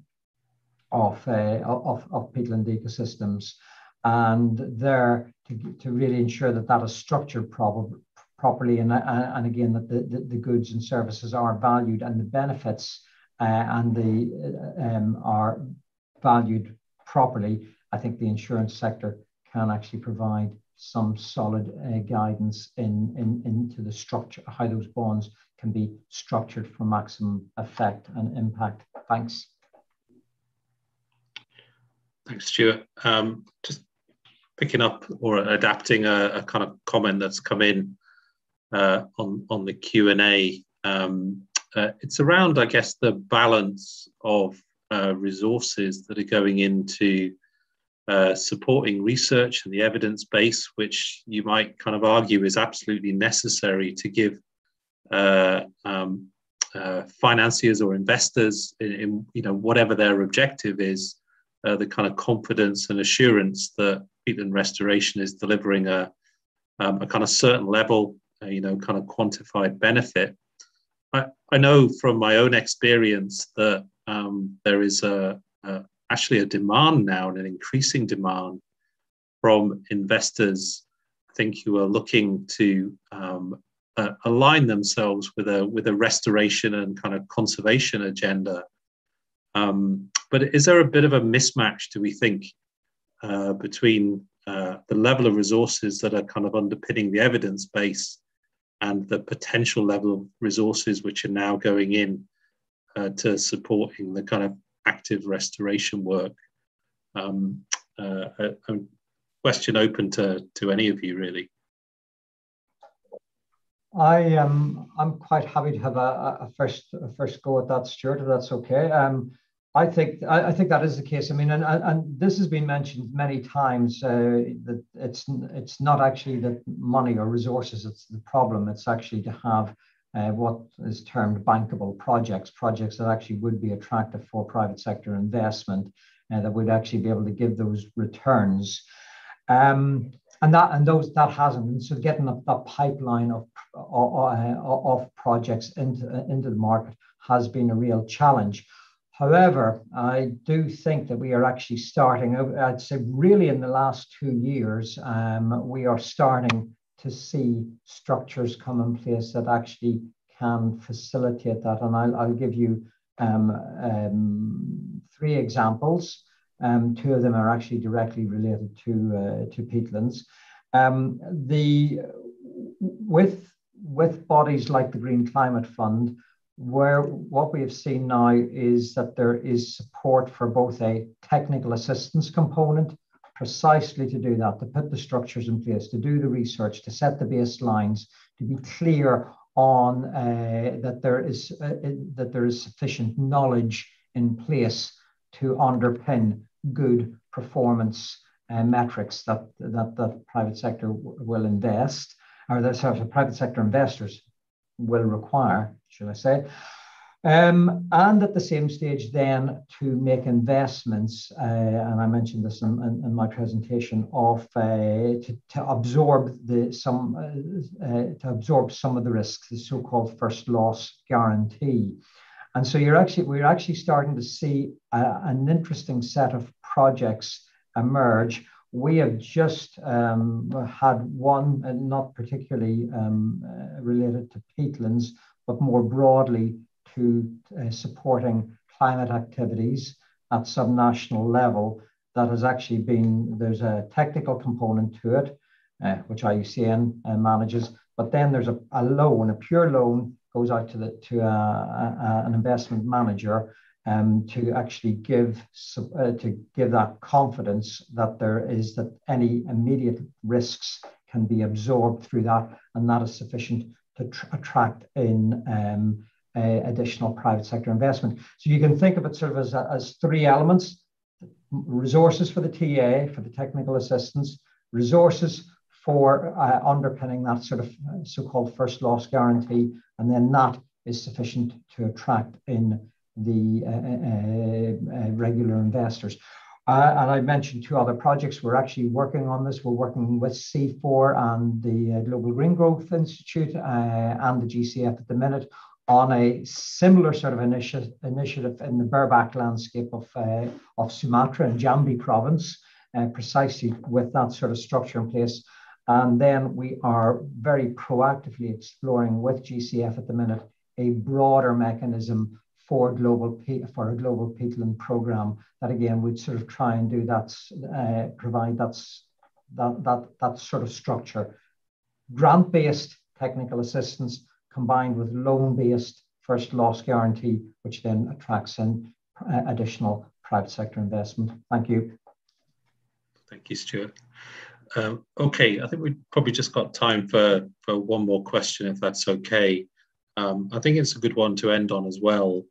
of, uh, of, of peatland ecosystems. And there to, to really ensure that that is structured prob properly and, and again that the, the, the, goods and services are valued and the benefits uh, and the uh, um, are valued properly, I think the insurance sector can actually provide some solid uh, guidance in, in, into the structure, how those bonds can be structured for maximum effect and impact. Thanks. Thanks, Stuart. Um, just picking up or adapting a, a, kind of comment that's come in uh, on on the Q and A. Um, uh, it's around, I guess, the balance of uh, resources that are going into uh, supporting research and the evidence base, which you might kind of argue is absolutely necessary to give uh, um, uh, financiers or investors in, in, you know whatever their objective is uh, the kind of confidence and assurance that peatland restoration is delivering a, um, a kind of certain level, uh, you know, kind of quantified benefit. I, I know from my own experience that um, there is a, a, actually a demand now and an increasing demand from investors, I think, who are looking to um, uh, align themselves with a with a restoration and kind of conservation agenda. Um, but is there a bit of a mismatch, do we think, uh, between uh, the level of resources that are kind of underpinning the evidence base and the potential level of resources which are now going in uh, to supporting the kind of active restoration work? Um, uh, a, a question open to, to any of you, really. I am. Um, I'm quite happy to have a, a first a first go at that, Stuart. If that's okay. Um, I think I, I, think that is the case. I mean, and, and this has been mentioned many times uh, that it's it's not actually the money or resources that's the problem. It's actually to have uh, what is termed bankable projects, projects that actually would be attractive for private sector investment, uh, that would actually be able to give those returns. Um, and that and those that hasn't. And so getting that, that pipeline of uh, of projects into into the market has been a real challenge. However, I do think that we are actually starting. I'd say really in the last two years, um, we are starting to see structures come in place that actually can facilitate that. And I'll, I'll give you um, um, three examples. Um, two of them are actually directly related to uh, to peatlands. Um, the with with bodies like the Green Climate Fund, where what we have seen now is that there is support for both a technical assistance component, precisely to do that, to put the structures in place, to do the research, to set the baselines, to be clear on uh, that there is uh, that there is sufficient knowledge in place to underpin good performance uh, metrics that, that the private sector will invest, or the sorry, private sector investors will require, should I say. Um, and at the same stage, then to make investments, uh, and I mentioned this in, in, in my presentation, of uh, to, to, absorb the some uh, uh to absorb some of the risks, the so-called first loss guarantee. And so you're actually we're actually starting to see a, an interesting set of projects emerge. We have just um, had one, uh, not particularly um, uh, related to peatlands, but more broadly to uh, supporting climate activities at subnational level. That has actually been, there's a technical component to it, uh, which IUCN uh, manages, but then there's a, a loan, a pure loan goes out to, the, to a, a, an investment manager um, to actually give uh, to give that confidence that there is that any immediate risks can be absorbed through that, and that is sufficient to attract in um, uh, additional private sector investment. So you can think of it sort of as, as three elements: resources for the TA, for the technical assistance, resources for uh, underpinning that sort of uh, so-called first loss guarantee, and then that is sufficient to attract in the uh, uh, uh regular investors. Uh, and I mentioned two other projects. We're actually working on this. We're working with CIFOR and the uh, Global Green Growth Institute uh, and the GCF at the minute on a similar sort of initi- initiative in the Berbak landscape of, uh, of Sumatra and Jambi province, precisely with that sort of structure in place. And then we are very proactively exploring with GCF at the minute a broader mechanism for global for a global peatland program that again would sort of try and do that uh, provide that's that that that sort of structure grant based technical assistance combined with loan based first loss guarantee which then attracts in uh, additional private sector investment thank you thank you stuart um, okay, I think we've probably just got time for, for one more question, if that's okay. Um, I think it's a good one to end on as well.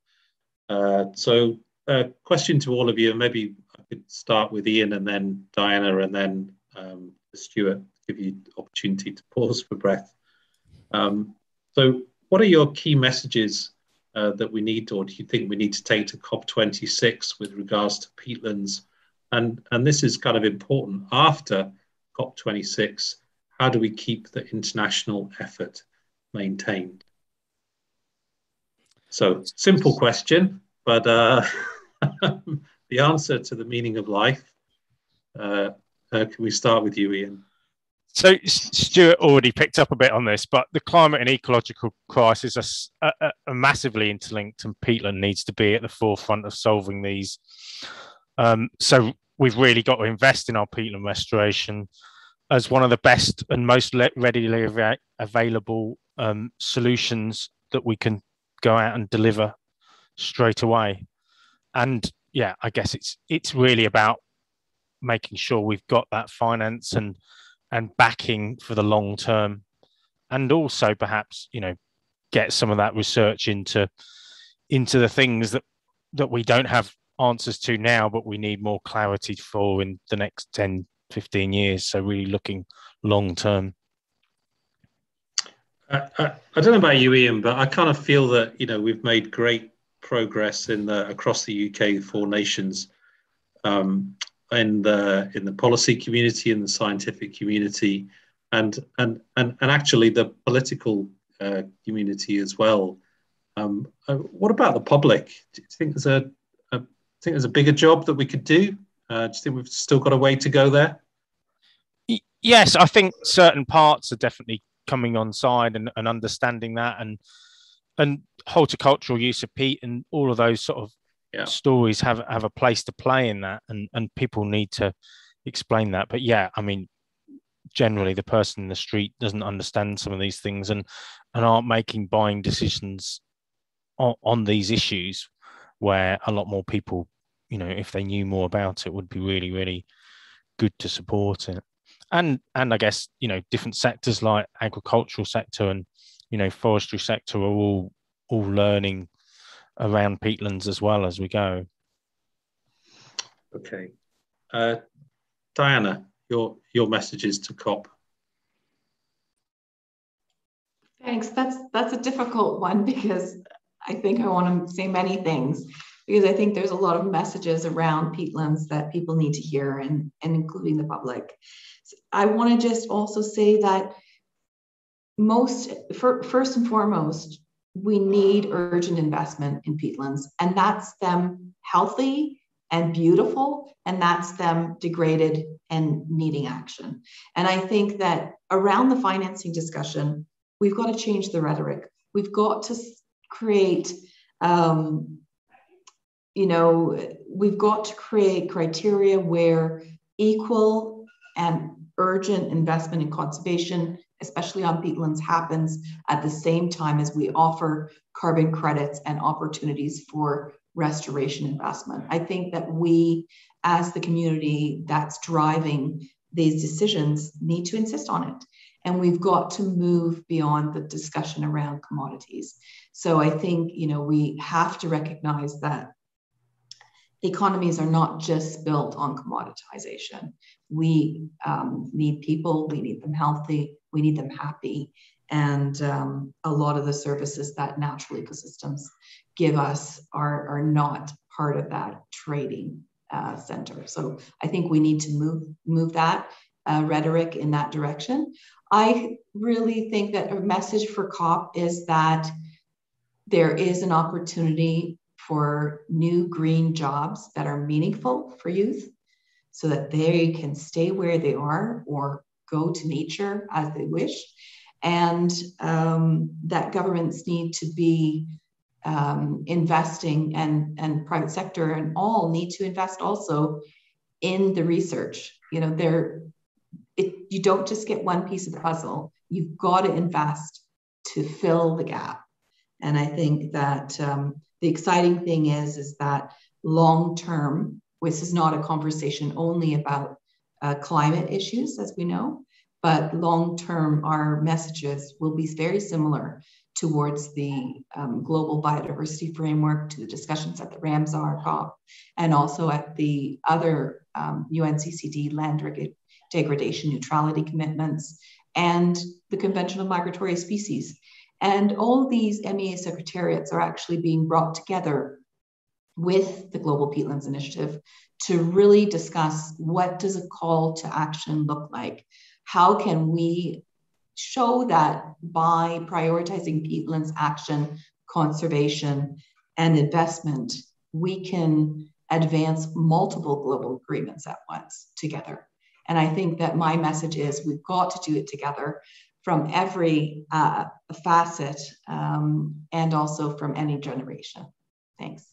Uh, so, uh, question to all of you, maybe I could start with Ian and then Dianna and then um, Stuart, give you opportunity to pause for breath. Um, so, what are your key messages uh, that we need, or do you think we need to take to COP26 with regards to peatlands? And, and this is kind of important after COP26, how do we keep the international effort maintained? So, simple question, but uh, the answer to the meaning of life. Uh, uh, can we start with you, Ian? So Stuart already picked up a bit on this, but the climate and ecological crisis are, are, massively interlinked, and peatland needs to be at the forefront of solving these. Um, so we've really got to invest in our peatland restoration as one of the best and most readily av- available um, solutions that we can go out and deliver straight away. And yeah, I guess it's it's really about making sure we've got that finance and and backing for the long term, and also perhaps you know get some of that research into into the things that that we don't have answers to now, but we need more clarity for in the next 10, 15 years. So really looking long term. I, I, don't know about you, Ian, but I kind of feel that you know we've made great progress in the across the UK, four nations, um, in the in the policy community, in the scientific community, and and and and actually the political uh, community as well. Um, uh, what about the public? Do you think there's a, a think there's a bigger job that we could do? Uh, do you think we've still got a way to go there? Yes, I think certain parts are definitely coming on side and, and understanding that and and horticultural use of peat and all of those sort of yeah. stories have have a place to play in that and and people need to explain that but yeah i mean generally the person in the street doesn't understand some of these things and and aren't making buying decisions on, on these issues where a lot more people you know if they knew more about it would be really really good to support it and and i guess you know different sectors like agricultural sector and you know forestry sector are all all learning around peatlands as well as we go. Okay. Uh, dianna your your messages to cop. Thanks. That's that's a difficult one because i think i want to say many things because I think there's a lot of messages around peatlands that people need to hear and, and including the public. So I want to just also say that most, for, first and foremost, we need urgent investment in peatlands, and that's them healthy and beautiful, and that's them degraded and needing action. And I think that around the financing discussion, we've got to change the rhetoric. We've got to create um, you know, we've got to create criteria where equal and urgent investment in conservation, especially on peatlands, happens at the same time as we offer carbon credits and opportunities for restoration investment. I think that we, as the community that's driving these decisions, need to insist on it. And we've got to move beyond the discussion around commodities. So I think, you know, we have to recognize that economies are not just built on commoditization. We um, need people, we need them healthy, we need them happy. And um, a lot of the services that natural ecosystems give us are, are not part of that trading uh, center. So I think we need to move, move that uh, rhetoric in that direction. I really think that a message for COP is that there is an opportunity for new green jobs that are meaningful for youth so that they can stay where they are or go to nature as they wish. And um, that governments need to be um, investing and, and private sector and all need to invest also in the research. You know, there it you don't just get one piece of the puzzle. You've got to invest to fill the gap. And I think that um, the exciting thing is, is that long term, this is not a conversation only about uh, climate issues, as we know, but long term, our messages will be very similar towards the um, global biodiversity framework, to the discussions at the Ramsar COP, and also at the other um, UNCCD land degradation neutrality commitments, and the Convention of Migratory Species. And all these MEA secretariats are actually being brought together with the Global Peatlands Initiative to really discuss what does a call to action look like? How can we show that by prioritizing peatlands action, conservation, and investment, we can advance multiple global agreements at once together. And I think that my message is we've got to do it together from every uh, facet um, and also from any generation. Thanks.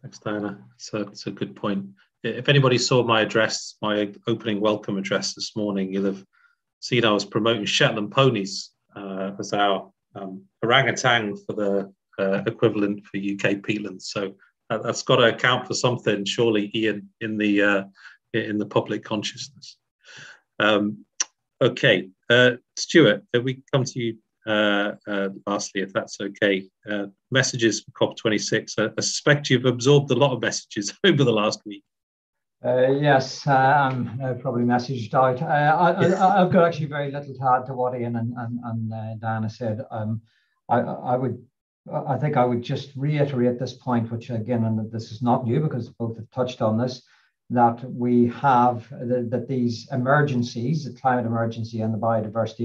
Thanks, Dianna. So it's a good point. If anybody saw my address, my opening welcome address this morning, you'll have seen I was promoting Shetland ponies uh, as our um, orangutan for the uh, equivalent for UK peatlands. So that, has got to account for something, surely, Ian, in the uh, in the public consciousness. Um, Okay, uh, Stuart, we come to you uh, uh, lastly, if that's okay. Uh, messages for COP26. I, I, suspect you've absorbed a lot of messages over the last week. Uh, yes, uh, I'm probably messaged out. I, have got actually very little to add to what Ian and, and, and Dianna said. Um, I, I would I think I would just reiterate this point, which again, and this is not new because both have touched on this, that we have that, these emergencies, the climate emergency and the biodiversity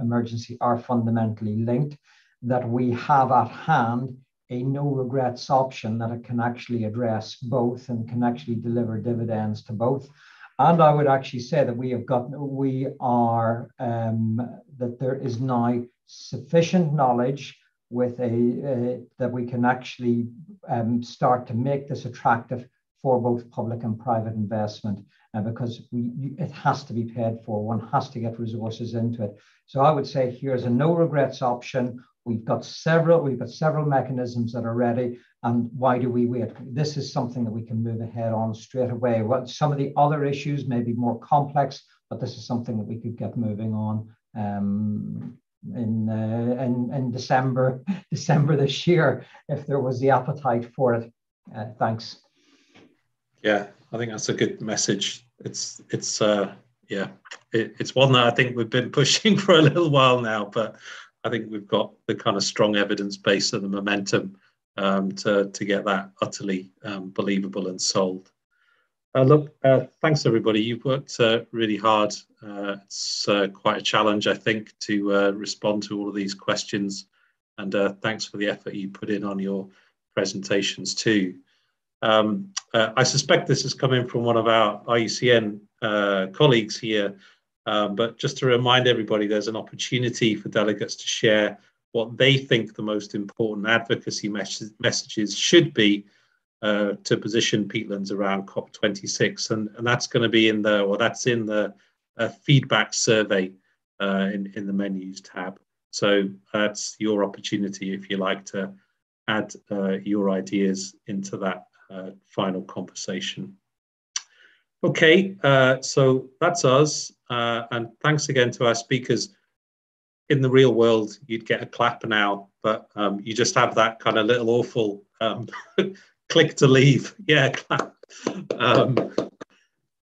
emergency, are fundamentally linked. That we have at hand a no regrets option that it can actually address both and can actually deliver dividends to both. And I would actually say that we have got, we are, um, that there is now sufficient knowledge with a, uh, that we can actually um, start to make this attractive for both public and private investment uh, because we, it has to be paid for. One has to get resources into it. So I would say here's a no regrets option. We've got several, we've got several mechanisms that are ready. And why do we wait? This is something that we can move ahead on straight away. Some of the other issues may be more complex, but this is something that we could get moving on um, in, uh, in in December December this year if there was the appetite for it. Uh, thanks. Yeah, I think that's a good message. It's it's uh, yeah, it, it's one that I think we've been pushing for a little while now, but I think we've got the kind of strong evidence base and the momentum um, to to get that utterly um, believable and sold. Uh, look, uh, thanks everybody. You've worked uh, really hard. Uh, it's uh, quite a challenge, I think, to uh, respond to all of these questions. And thanks for the effort you put in on your presentations too. Um, uh, I suspect this is coming from one of our IUCN uh, colleagues here, um, but just to remind everybody, there's an opportunity for delegates to share what they think the most important advocacy mes messages should be uh, to position peatlands around COP26, and, and that's going to be in the, or that's in the uh, feedback survey uh, in, in the menus tab. So that's your opportunity if you like to add uh, your ideas into that final conversation. Okay, uh, so that's us. Uh, and thanks again to our speakers. In the real world, you'd get a clap now, but um, you just have that kind of little awful um, click to leave. Yeah, um,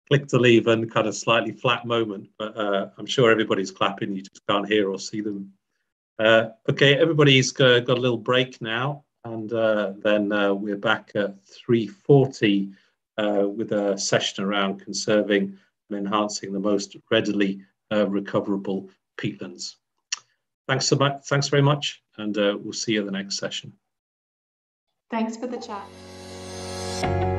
click to leave and kind of slightly flat moment, but uh, I'm sure everybody's clapping. You just can't hear or see them. Uh, okay, everybody's got, a little break now, and uh, then uh, we're back at 3.40 uh, with a session around conserving and enhancing the most readily uh, recoverable peatlands. Thanks so much. Thanks very much, and we'll see you in the next session. Thanks for the chat.